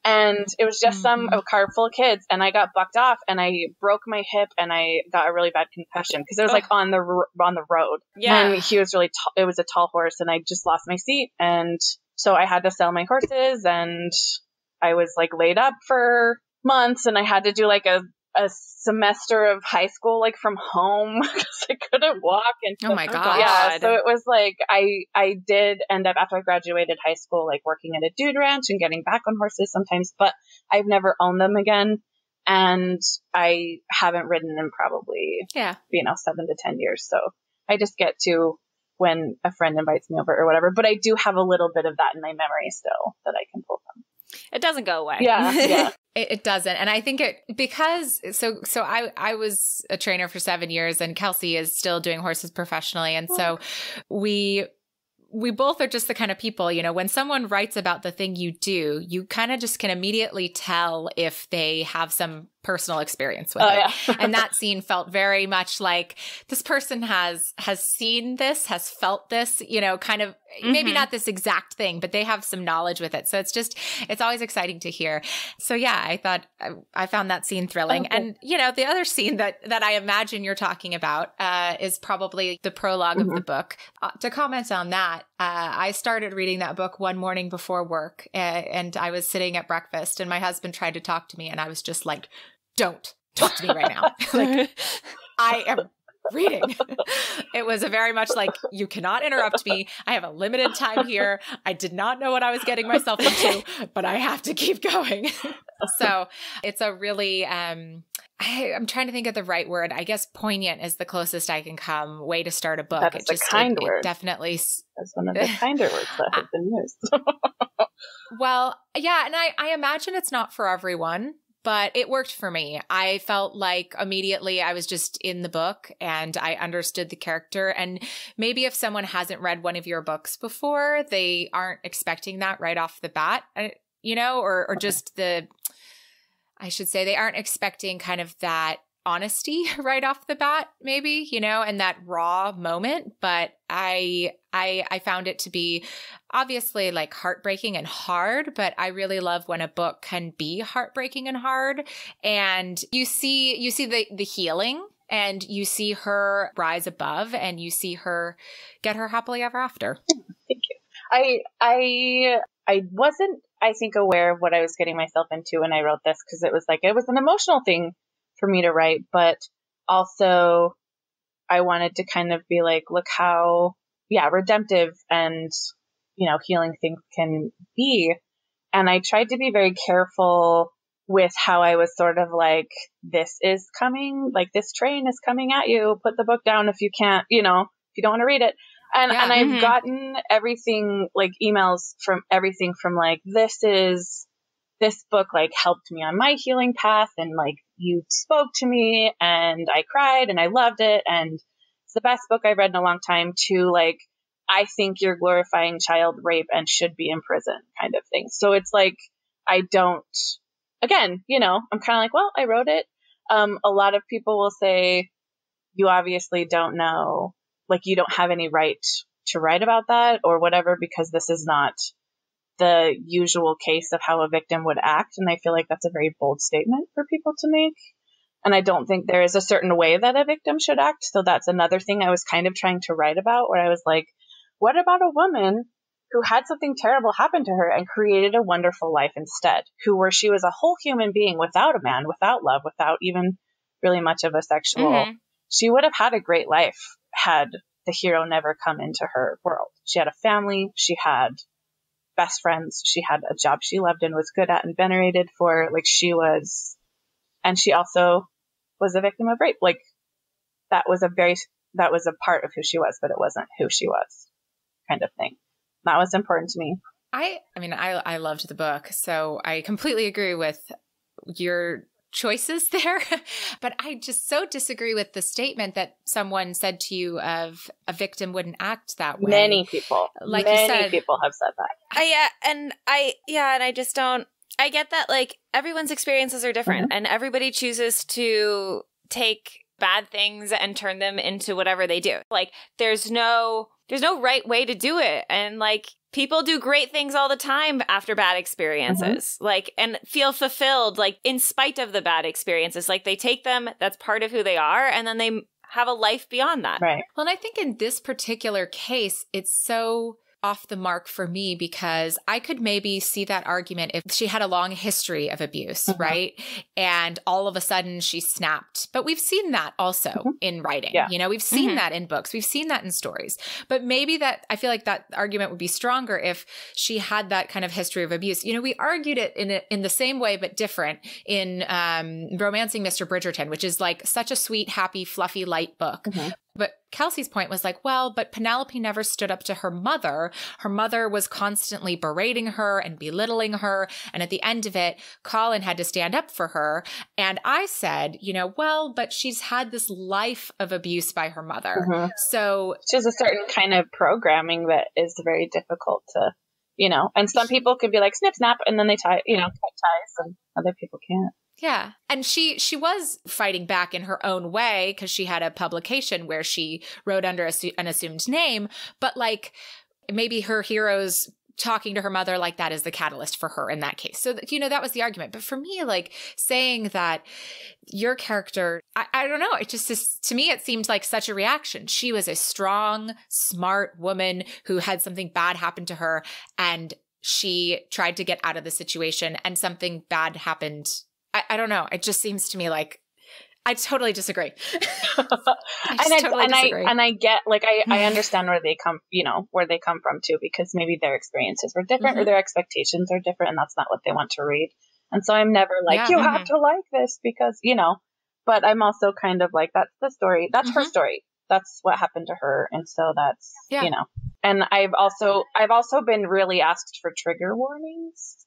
and it was just mm-hmm. some a car full of kids and i got bucked off and i broke my hip and i got a really bad concussion because it was like on the on the road yeah and he was really t- it was a tall horse and i just lost my seat and so i had to sell my horses and i was like laid up for months and i had to do like a a semester of high school like from home because I couldn't walk and oh my oh, god yeah so it was like I I did end up after I graduated high school like working at a dude ranch and getting back on horses sometimes but I've never owned them again and I haven't ridden in probably yeah you know seven to ten years so I just get to when a friend invites me over or whatever but I do have a little bit of that in my memory still that I can pull from it doesn't go away. Yeah, yeah. it, it, doesn't, and I think it because so so I I was a trainer for seven years, and Kelsey is still doing horses professionally, and so oh. we we both are just the kind of people, you know, when someone writes about the thing you do, you kind of just can immediately tell if they have some personal experience with oh, it. Yeah. and that scene felt very much like this person has has seen this, has felt this, you know, kind of mm-hmm. maybe not this exact thing, but they have some knowledge with it. So it's just it's always exciting to hear. So yeah, I thought I, I found that scene thrilling. And you know, the other scene that that I imagine you're talking about uh, is probably the prolog mm-hmm. of the book. Uh, to comment on that, uh, I started reading that book one morning before work, and I was sitting at breakfast, and my husband tried to talk to me, and I was just like don't talk to me right now. like, I am reading. it was a very much like, you cannot interrupt me. I have a limited time here. I did not know what I was getting myself into, but I have to keep going. so it's a really, um, I, am trying to think of the right word. I guess poignant is the closest I can come way to start a book. That's it just, kind it, word. It definitely. That's one of the kinder words that have been used. well, yeah. And I, I imagine it's not for everyone but it worked for me. I felt like immediately I was just in the book and I understood the character. And maybe if someone hasn't read one of your books before, they aren't expecting that right off the bat, uh, you know, or or just the I should say they aren't expecting kind of that honesty right off the bat maybe you know and that raw moment but i i i found it to be obviously like heartbreaking and hard but i really love when a book can be heartbreaking and hard. And you see you see the the healing and you see her rise above and you see her get her happily ever after. Thank you. I i i wasn't i think aware of what i was getting myself into when i wrote this because it was like it was an emotional thing for me to write, but also I wanted to kind of be like, look how, yeah, redemptive and, you know, healing things can be. And I tried to be very careful with how I was sort of like, this is coming, like this train is coming at you. Put the book down if you can't, you know, if you don't want to read it. And, yeah, and I've mm-hmm. gotten everything, like emails from everything from like, this is, this book like helped me on my healing path and like you spoke to me and I cried and I loved it and it's the best book I've read in a long time to like I think you're glorifying child rape and should be in prison kind of thing. So it's like I don't again, you know, I'm kind of like, well, I wrote it. Um a lot of people will say you obviously don't know like you don't have any right to write about that or whatever because this is not the usual case of how a victim would act. And I feel like that's a very bold statement for people to make. And I don't think there is a certain way that a victim should act. So that's another thing I was kind of trying to write about where I was like, what about a woman who had something terrible happen to her and created a wonderful life instead, who where she was a whole human being without a man, without love, without even really much of a sexual, mm-hmm. she would have had a great life had the hero never come into her world. She had a family, she had best friends. She had a job she loved and was good at and venerated for. Like she was, and she also was a victim of rape. Like that was a very, that was a part of who she was, but it wasn't who she was kind of thing. That was important to me. I, I mean, I, I loved the book. So I completely agree with your choices there. but I just so disagree with the statement that someone said to you of a victim wouldn't act that way. Many people, Like many you said- people have said that. I yeah, and I yeah, and I just don't. I get that like everyone's experiences are different, mm-hmm. and everybody chooses to take bad things and turn them into whatever they do. Like there's no there's no right way to do it, and like people do great things all the time after bad experiences, mm-hmm. like and feel fulfilled like in spite of the bad experiences. Like they take them, that's part of who they are, and then they have a life beyond that. Right. Well, and I think in this particular case, it's so off the mark for me because I could maybe see that argument if she had a long history of abuse, Mhm. right? And all of a sudden she snapped. But we've seen that also Mhm. in writing. Yeah. You know, we've seen Mhm. that in books, we've seen that in stories. But maybe that I feel like that argument would be stronger if she had that kind of history of abuse. You know, we argued it in a, in the same way but different in um, Romancing Mr. Bridgerton, which is like such a sweet, happy, fluffy, light book. But Kelsey's point was like, well, but Penelope never stood up to her mother. Her mother was constantly berating her and belittling her. And at the end of it, Colin had to stand up for her. And I said, you know, well, but she's had this life of abuse by her mother. Mhm. So, It's just a certain kind of programming that is very difficult to, you know, and some people could be like snip snap and then they tie, you know, cut ties and other people can't. Yeah. And she she was fighting back in her own way because she had a publication where she wrote under an assumed name, but like maybe her heroes talking to her mother like that is the catalyst for her in that case. So, you know, that was the argument. But for me, like saying that your character, I, I don't know, it just is, to me, it seemed like such a reaction. She was a strong, smart woman who had something bad happen to her and she tried to get out of the situation and something bad happened. I, I don't know. It just seems to me like I totally disagree. I and I, totally and I and I get like I I understand where they come you know where they come from too because maybe their experiences were different or Mhm. their expectations are different and that's not what they want to read and so I'm never like Yeah, you mhm. have to like this because you know but I'm also kind of like that's the story that's her Mhm. story that's what happened to her and so that's Yeah. you know and I've also I've also been really asked for trigger warnings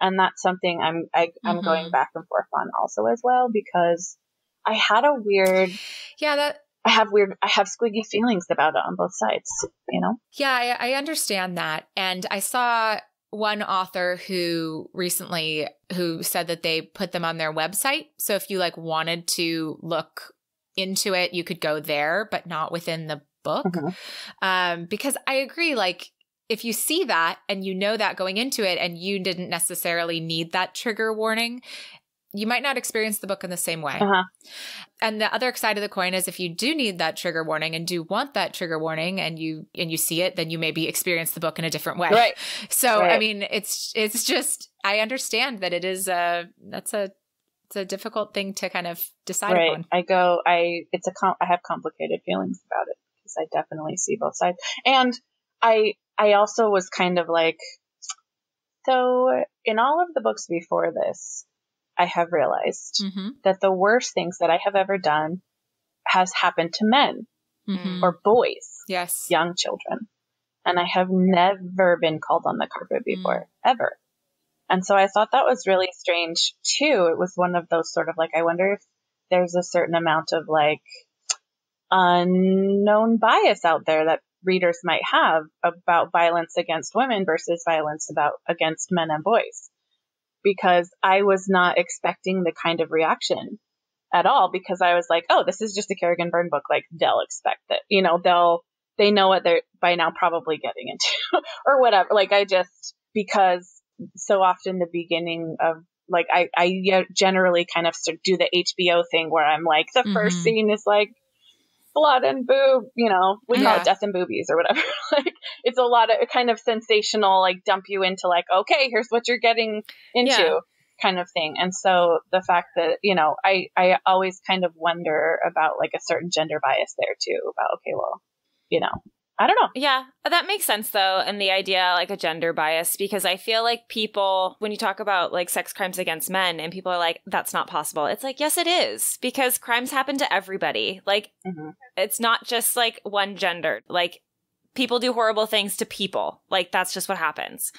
and that's something I'm I, I'm Mhm. going back and forth on also as well because I had a weird yeah, that I have weird, I have squiggy feelings about it on both sides, you know? Yeah, I, I understand that. And I saw one author who recently who said that they put them on their website. So if you like wanted to look into it, you could go there, but not within the book. Mhm. Um, because I agree, like if you see that and you know that going into it and you didn't necessarily need that trigger warning, you might not experience the book in the same way. Uh-huh. And the other side of the coin is if you do need that trigger warning and do want that trigger warning and you and you see it, then you maybe experience the book in a different way. Right. So I mean, it's it's just I understand that it is a that's a it's a difficult thing to kind of decide Right. upon. I go, I, it's a, com- I have complicated feelings about it because I definitely see both sides. And I, I also was kind of like, so in all of the books before this, I have realized Mm-hmm. that the worst things that I have ever done has happened to men Mm-hmm. or boys. yes. young children. And I have never been called on the carpet before, ever. And so I thought that was really strange too. It was one of those sort of like, I wonder if there's a certain amount of like unknown bias out there that readers might have about violence against women versus violence about against men and boys. Because I was not expecting the kind of reaction at all because I was like, oh, this is just a Kerrigan Byrne book. Like they'll expect it. You know, they'll, they know what they're by now probably getting into or whatever. Like I just, because so often the beginning of like, I, I generally kind of do the HBO thing where I'm like, the first Mhm. scene is like blood and boob, you know, we call it death and boobies or whatever. like it's a lot of kind of sensational, like dump you into like, okay, here's what you're getting into Yeah. kind of thing. And so the fact that, you know, I, I always kind of wonder about like a certain gender bias there too about, okay, well, you know, I don't know. Yeah, that makes sense though, and the idea like a gender bias because I feel like people when you talk about like sex crimes against men and people are like that's not possible. It's like yes it is because crimes happen to everybody. Like Mhm. it's not just like one gender. Like people do horrible things to people. Like that's just what happens.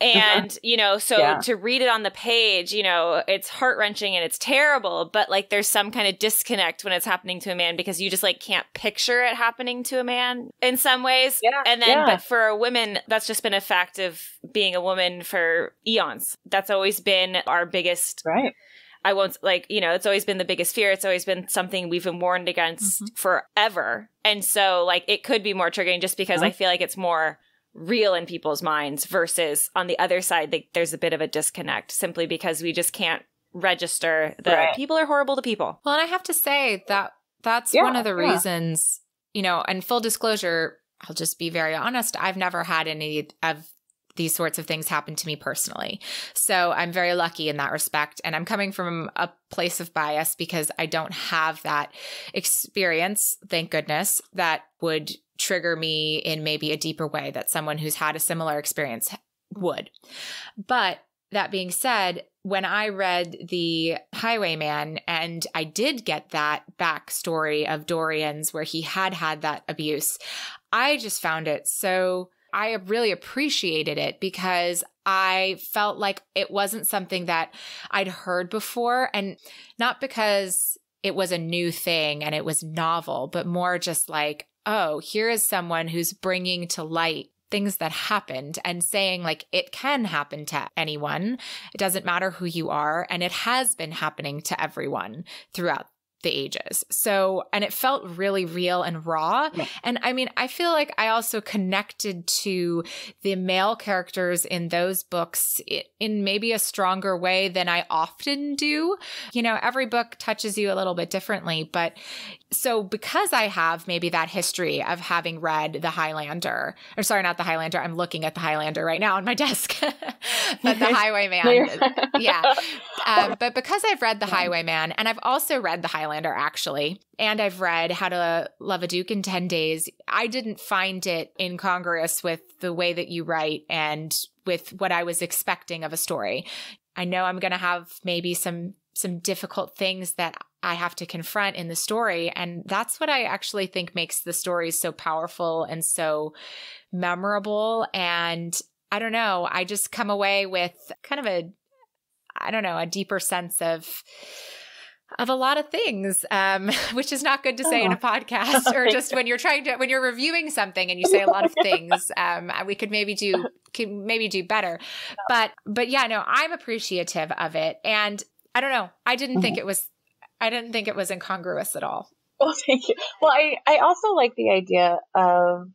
And uh-huh. you know so yeah. to read it on the page you know it's heart-wrenching and it's terrible but like there's some kind of disconnect when it's happening to a man because you just like can't picture it happening to a man in some ways yeah. and then yeah. but for women that's just been a fact of being a woman for eons that's always been our biggest right I won't like, you know, it's always been the biggest fear. It's always been something we've been warned against mm-hmm. forever. And so like it could be more triggering just because I feel like it's more real in people's minds versus on the other side they, there's a bit of a disconnect simply because we just can't register that right. people are horrible to people well and i have to say that that's yeah, one of the yeah. reasons you know and full disclosure i'll just be very honest i've never had any of these sorts of things happen to me personally. So I'm very lucky in that respect. And I'm coming from a place of bias because I don't have that experience, thank goodness, that would trigger me in maybe a deeper way that someone who's had a similar experience would. But that being said, when I read The Highwayman and I did get that backstory of Dorian's where he had had that abuse, I just found it so. I really appreciated it because I felt like it wasn't something that I'd heard before. And not because it was a new thing and it was novel, but more just like, oh, here is someone who's bringing to light things that happened and saying like it can happen to anyone. It doesn't matter who you are. And it has been happening to everyone throughout the ages. So, and it felt really real and raw. Yeah. And I mean, I feel like I also connected to the male characters in those books in maybe a stronger way than I often do. You know, every book touches you a little bit differently, but so because I have maybe that history of having read The Highlander, or sorry, not The Highlander, I'm looking at The Highlander right now on my desk, but The Highwayman. yeah. Um, but because I've read The Highwayman and I've also read The Highlander actually, and I've read How to Love a Duke in 10 Days, I didn't find it incongruous with the way that you write and with what I was expecting of a story. I know I'm going to have maybe some some difficult things that I have to confront in the story. And that's what I actually think makes the stories so powerful and so memorable. And I don't know, I just come away with kind of a, I don't know, a deeper sense of, of a lot of things, um, which is not good to say oh. in a podcast or just when you're trying to when you're reviewing something and you say a lot of things. Um, we could maybe do could maybe do better, but but yeah, no, I'm appreciative of it, and I don't know. I didn't mm-hmm. think it was I didn't think it was incongruous at all. Well, thank you. Well, I, I also like the idea of,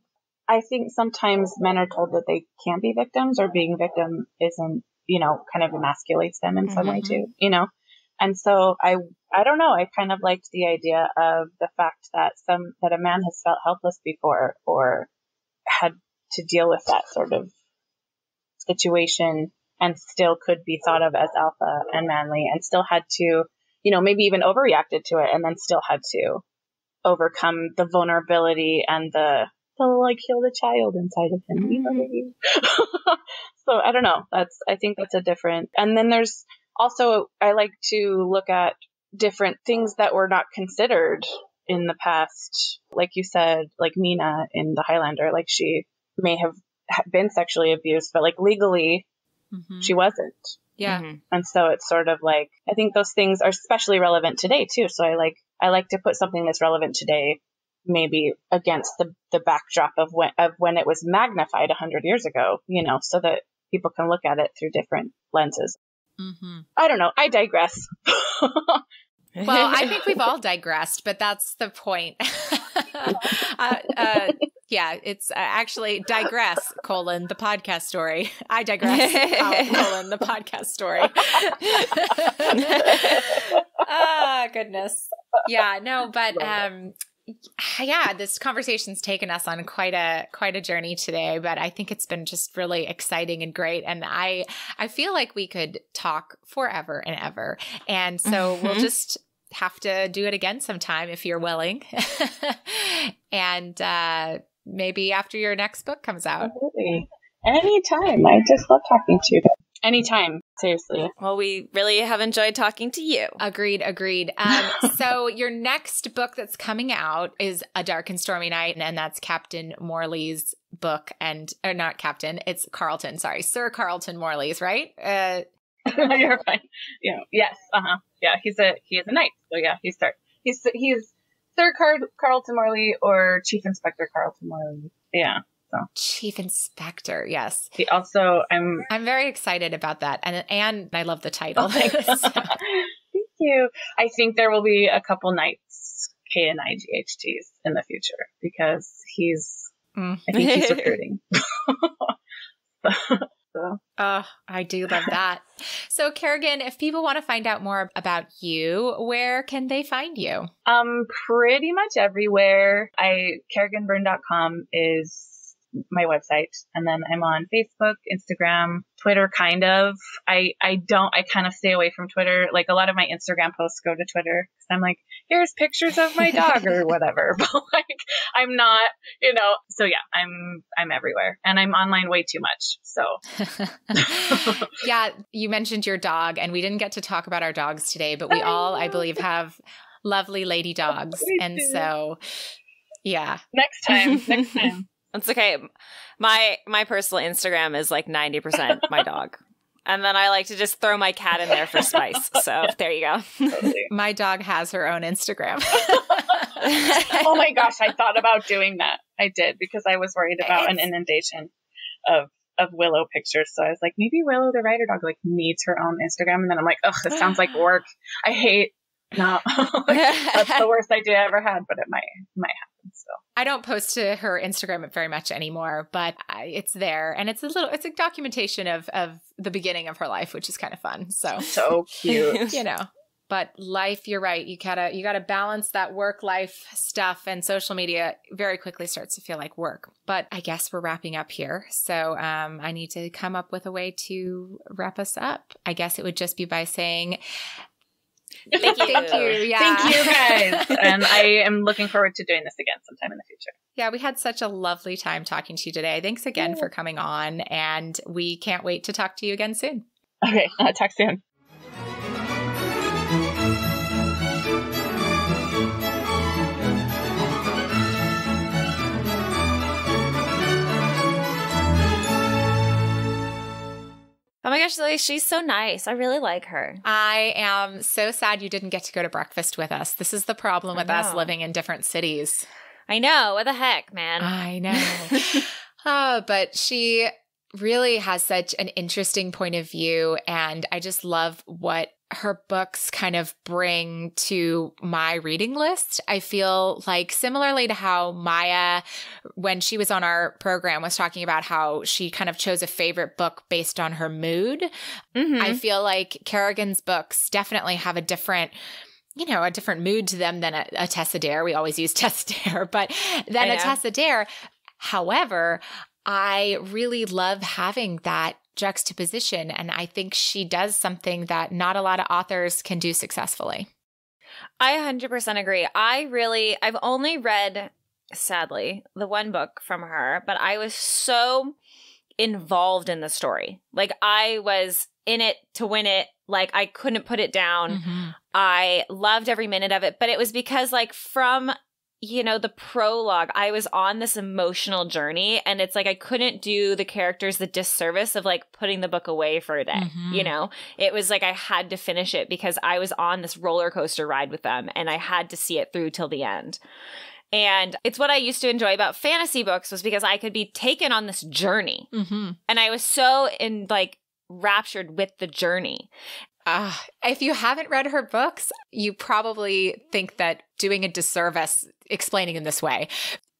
I think sometimes men are told that they can't be victims or being victim isn't, you know, kind of emasculates them in mm-hmm. some way mm-hmm. too, you know? And so I, I don't know. I kind of liked the idea of the fact that some, that a man has felt helpless before or had to deal with that sort of situation and still could be thought of as alpha and manly and still had to you know, maybe even overreacted to it and then still had to overcome the vulnerability and the, the like heal the child inside of him. Mm-hmm. so I don't know. That's, I think that's a different, and then there's also, I like to look at different things that were not considered in the past. Like you said, like Mena in the Highlander, like she may have been sexually abused, but like legally, mm-hmm. she wasn't. Yeah. Mm-hmm. And so it's sort of like, I think those things are especially relevant today too. So I like, I like to put something that's relevant today maybe against the, the backdrop of when, of when it was magnified a hundred years ago, you know, so that people can look at it through different lenses. Mm-hmm. I don't know. I digress. well, I think we've all digressed, but that's the point. uh, uh, yeah, it's uh, actually digress colon the podcast story. I digress colon the podcast story. Ah, oh, goodness. Yeah, no, but um, yeah, this conversation's taken us on quite a quite a journey today, but I think it's been just really exciting and great and I I feel like we could talk forever and ever. And so mm-hmm. we'll just have to do it again sometime if you're willing. and uh maybe after your next book comes out. Absolutely. Anytime. I just love talking to you. Anytime, seriously. Well, we really have enjoyed talking to you. Agreed, agreed. Um, so your next book that's coming out is A Dark and Stormy Knight, and that's Captain Morley's book, and or not Captain, it's Carlton. Sorry, Sir Carlton Morley's, right? Uh, You're fine. You know, yes, uh huh. Yeah, he's a he is a knight. So yeah, he's Sir. He's he's Sir Car- Carlton Morley or Chief Inspector Carlton Morley. Yeah. So Chief Inspector, yes. he also I'm I'm very excited about that, and and I love the title. So- Thank you. I think there will be a couple nights K and I G H Ts in the future because he's Mm. I think he's recruiting. so Oh, I do love that. So, Kerrigan, if people want to find out more about you, where can they find you? um pretty much everywhere. I kerriganbyrne.com is my website and then I'm on Facebook, Instagram, Twitter kind of. I I don't I kind of stay away from Twitter. Like a lot of my Instagram posts go to Twitter cuz I'm like, here's pictures of my dog or whatever. But like I'm not, you know. So yeah, I'm I'm everywhere and I'm online way too much. So yeah, you mentioned your dog, and we didn't get to talk about our dogs today, but we all, I believe, have lovely lady dogs. And so, yeah. next time, next time. It's okay. My my personal Instagram is like 90% my dog. And then I like to just throw my cat in there for spice. So there you go. Totally. My dog has her own Instagram. oh my gosh, I thought about doing that. I did because I was worried about an inundation of of Willow pictures. So I was like, maybe Willow the writer dog like needs her own Instagram. And then I'm like, oh, this sounds like work. I hate no. That's the worst idea I ever had, but it might might happen. So. I don't post to her Instagram very much anymore, but I, it's there, and it's a little, it's a documentation of of the beginning of her life, which is kind of fun. So so cute. you know but life you're right. You gotta you gotta balance that work life stuff and social media very quickly starts to feel like work. But i guess we're wrapping up here. So um, i need to come up with a way to wrap us up. I guess it would just be by saying Thank you. thank you yeah Thank you guys. and I am looking forward to doing this again sometime in the future. yeah we had such a lovely time talking to you today thanks again for coming on and we can't wait to talk to you again soon Okay, uh, talk soon. Oh my gosh, Lily, she's so nice. I really like her. I am so sad you didn't get to go to breakfast with us. This is the problem with us living in different cities. I know. What the heck, man? I know. oh, but she really has such an interesting point of view. And I just love what her books kind of bring to my reading list. I feel like similarly to how Maya, when she was on our program, was talking about how she kind of chose a favorite book based on her mood. Mhm. I feel like Kerrigan's books definitely have a different you know, a different mood to them than a, a Tessa Dare. We always use Tessa Dare, but than a. Tessa Dare. However, I really love having that juxtaposition. And I think she does something that not a lot of authors can do successfully. I 100% agree. I really, I've only read, sadly, the one book from her, but I was so involved in the story. Like, I was in it to win it. Like, I couldn't put it down. Mm-hmm. I loved every minute of it, but it was because, like, from you know, the prologue, I was on this emotional journey, and it's like I couldn't do the characters the disservice of like putting the book away for a day. Mhm. You know, it was like I had to finish it because I was on this roller coaster ride with them, and I had to see it through till the end. And it's what I used to enjoy about fantasy books was because I could be taken on this journey, Mm-hmm. and I was so in like raptured with the journey. Uh, if you haven't read her books, you probably think that doing a disservice explaining in this way.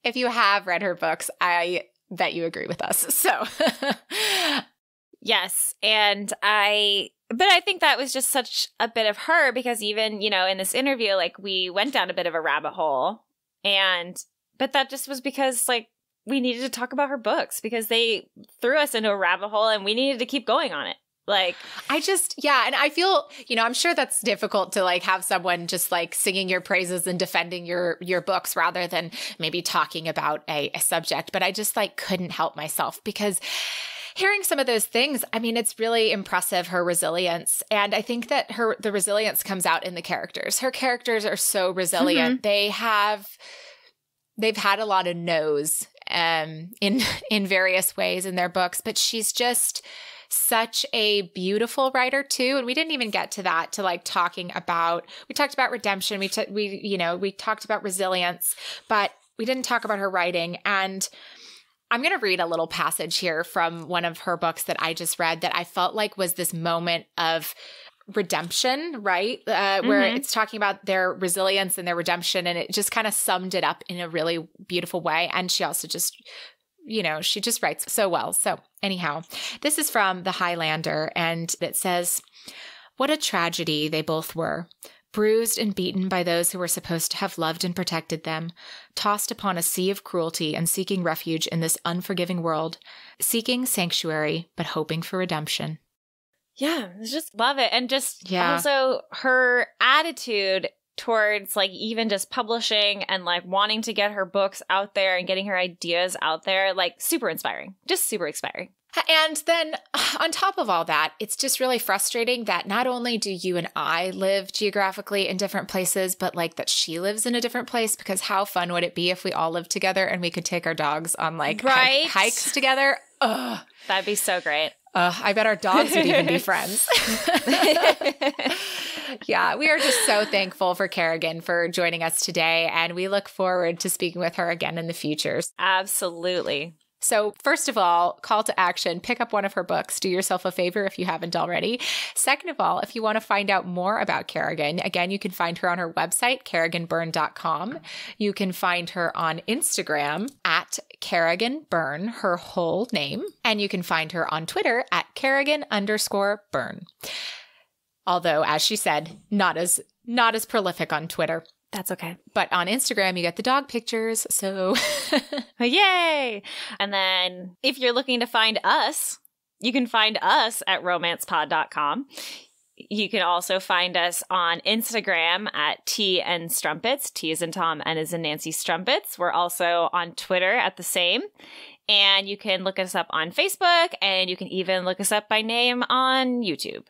If you have read her books, I bet you agree with us. So, Yes. And I, but I think that was just such a bit of her because even, you know, in this interview, like we went down a bit of a rabbit hole. And, but that just was because, like, we needed to talk about her books because they threw us into a rabbit hole and we needed to keep going on it. Like, I just, yeah. And I feel, you know, I'm sure that's difficult to like have someone just like singing your praises and defending your, your books rather than maybe talking about a, a subject. But I just like couldn't help myself because hearing some of those things, I mean, it's really impressive her resilience. And I think that her the resilience comes out in the characters. Her characters are so resilient. Mm-hmm. They have they've had a lot of no's um in in various ways in their books, but she's just such a beautiful writer too and we didn't even get to that to like talking about we talked about redemption we we you know we talked about resilience but we didn't talk about her writing and I'm going to read a little passage here from one of her books that I just read that I felt like was this moment of redemption, right? Uh. Where it's talking about their resilience and their redemption. And it just kind of summed it up in a really beautiful way. And she also just, you know, she just writes so well. So, anyhow, this is from The Highlander, and it says, What a tragedy they both were bruised and beaten by those who were supposed to have loved and protected them, tossed upon a sea of cruelty and seeking refuge in this unforgiving world, seeking sanctuary but hoping for redemption. Yeah, just love it. And just yeah. also her attitude towards like even just publishing and like wanting to get her books out there and getting her ideas out there, like super inspiring. Just super inspiring. And then on top of all that, it's just really frustrating that not only do you and I live geographically in different places, but like that she lives in a different place because how fun would it be if we all lived together and we could take our dogs on like right? hike- hikes together? Ugh. That'd be so great. Uh, I bet our dogs would even be friends. yeah, we are just so thankful for Kerrigan for joining us today, and we look forward to speaking with her again in the future. Absolutely. So, first of all, call to action pick up one of her books. Do yourself a favor if you haven't already. Second of all, if you want to find out more about Kerrigan, again, you can find her on her website, kerriganbyrne.com. You can find her on Instagram at Kerrigan Byrne, her whole name. And you can find her on Twitter at Kerrigan underscore Byrne. Although, as she said, not as not as prolific on Twitter. That's okay. But on Instagram, you get the dog pictures. So, yay. And then if you're looking to find us, you can find us at romancepod.com. You can also find us on Instagram at T and Strumpets. T is in Tom, and is in Nancy Strumpets. We're also on Twitter at the same. And you can look us up on Facebook, and you can even look us up by name on YouTube.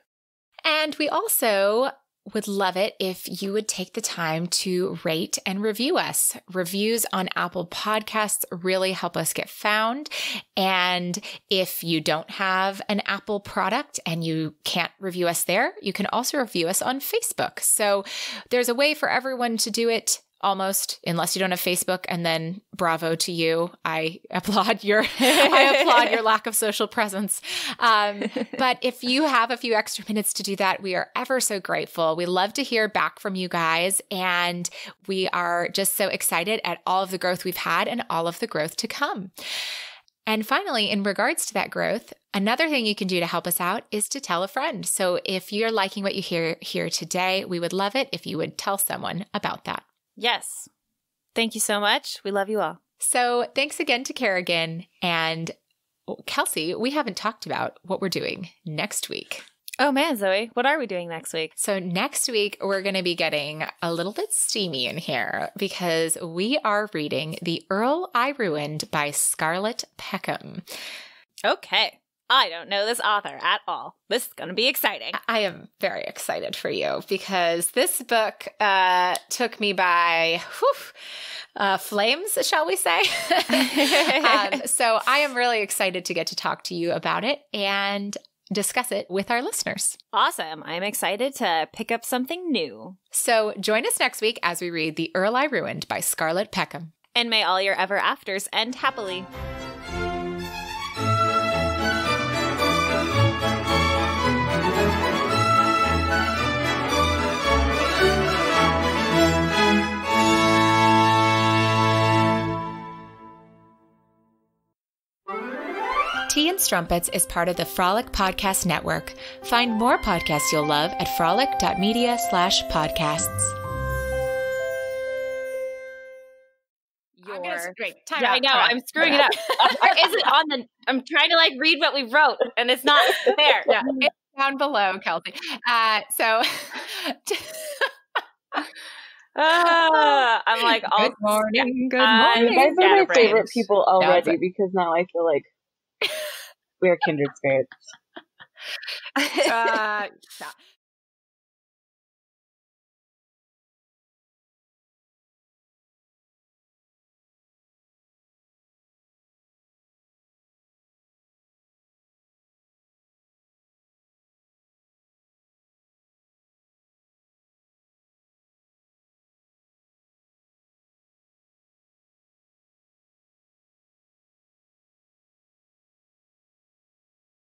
And we also would love it if you would take the time to rate and review us. Reviews on Apple Podcasts really help us get found. And if you don't have an Apple product and you can't review us there, you can also review us on Facebook. So there's a way for everyone to do it almost unless you don't have facebook and then bravo to you i applaud your i applaud your lack of social presence um, but if you have a few extra minutes to do that we are ever so grateful we love to hear back from you guys and we are just so excited at all of the growth we've had and all of the growth to come and finally, in regards to that growth, another thing you can do to help us out is to tell a friend. So if you're liking what you hear here today, we would love it if you would tell someone about that. Yes. Thank you so much. We love you all. So, thanks again to Kerrigan and oh, Kelsey. We haven't talked about what we're doing next week. Oh man, Zoe, what are we doing next week? So, next week, we're going to be getting a little bit steamy in here because we are reading The Earl I Ruined by Scarlett Peckham. Okay. I don't know this author at all. This is going to be exciting. I am very excited for you because this book uh, took me by whew, uh, flames, shall we say? um, so I am really excited to get to talk to you about it and discuss it with our listeners. Awesome. I'm excited to pick up something new. So join us next week as we read The Earl I Ruined by Scarlett Peckham. And may all your ever afters end happily. Tea and Strumpets is part of the Frolic Podcast Network. Find more podcasts you'll love at frolic.media slash podcasts. I'm gonna, great. Time yeah, I know. I'm screwing it up. is it on the? I'm trying to like read what we wrote, and it's not there. Yeah, it's down below, Kelsey. Uh, so. Uh, I'm like, good morning, good morning. You guys are my favorite people already because now I feel like we are kindred spirits. uh,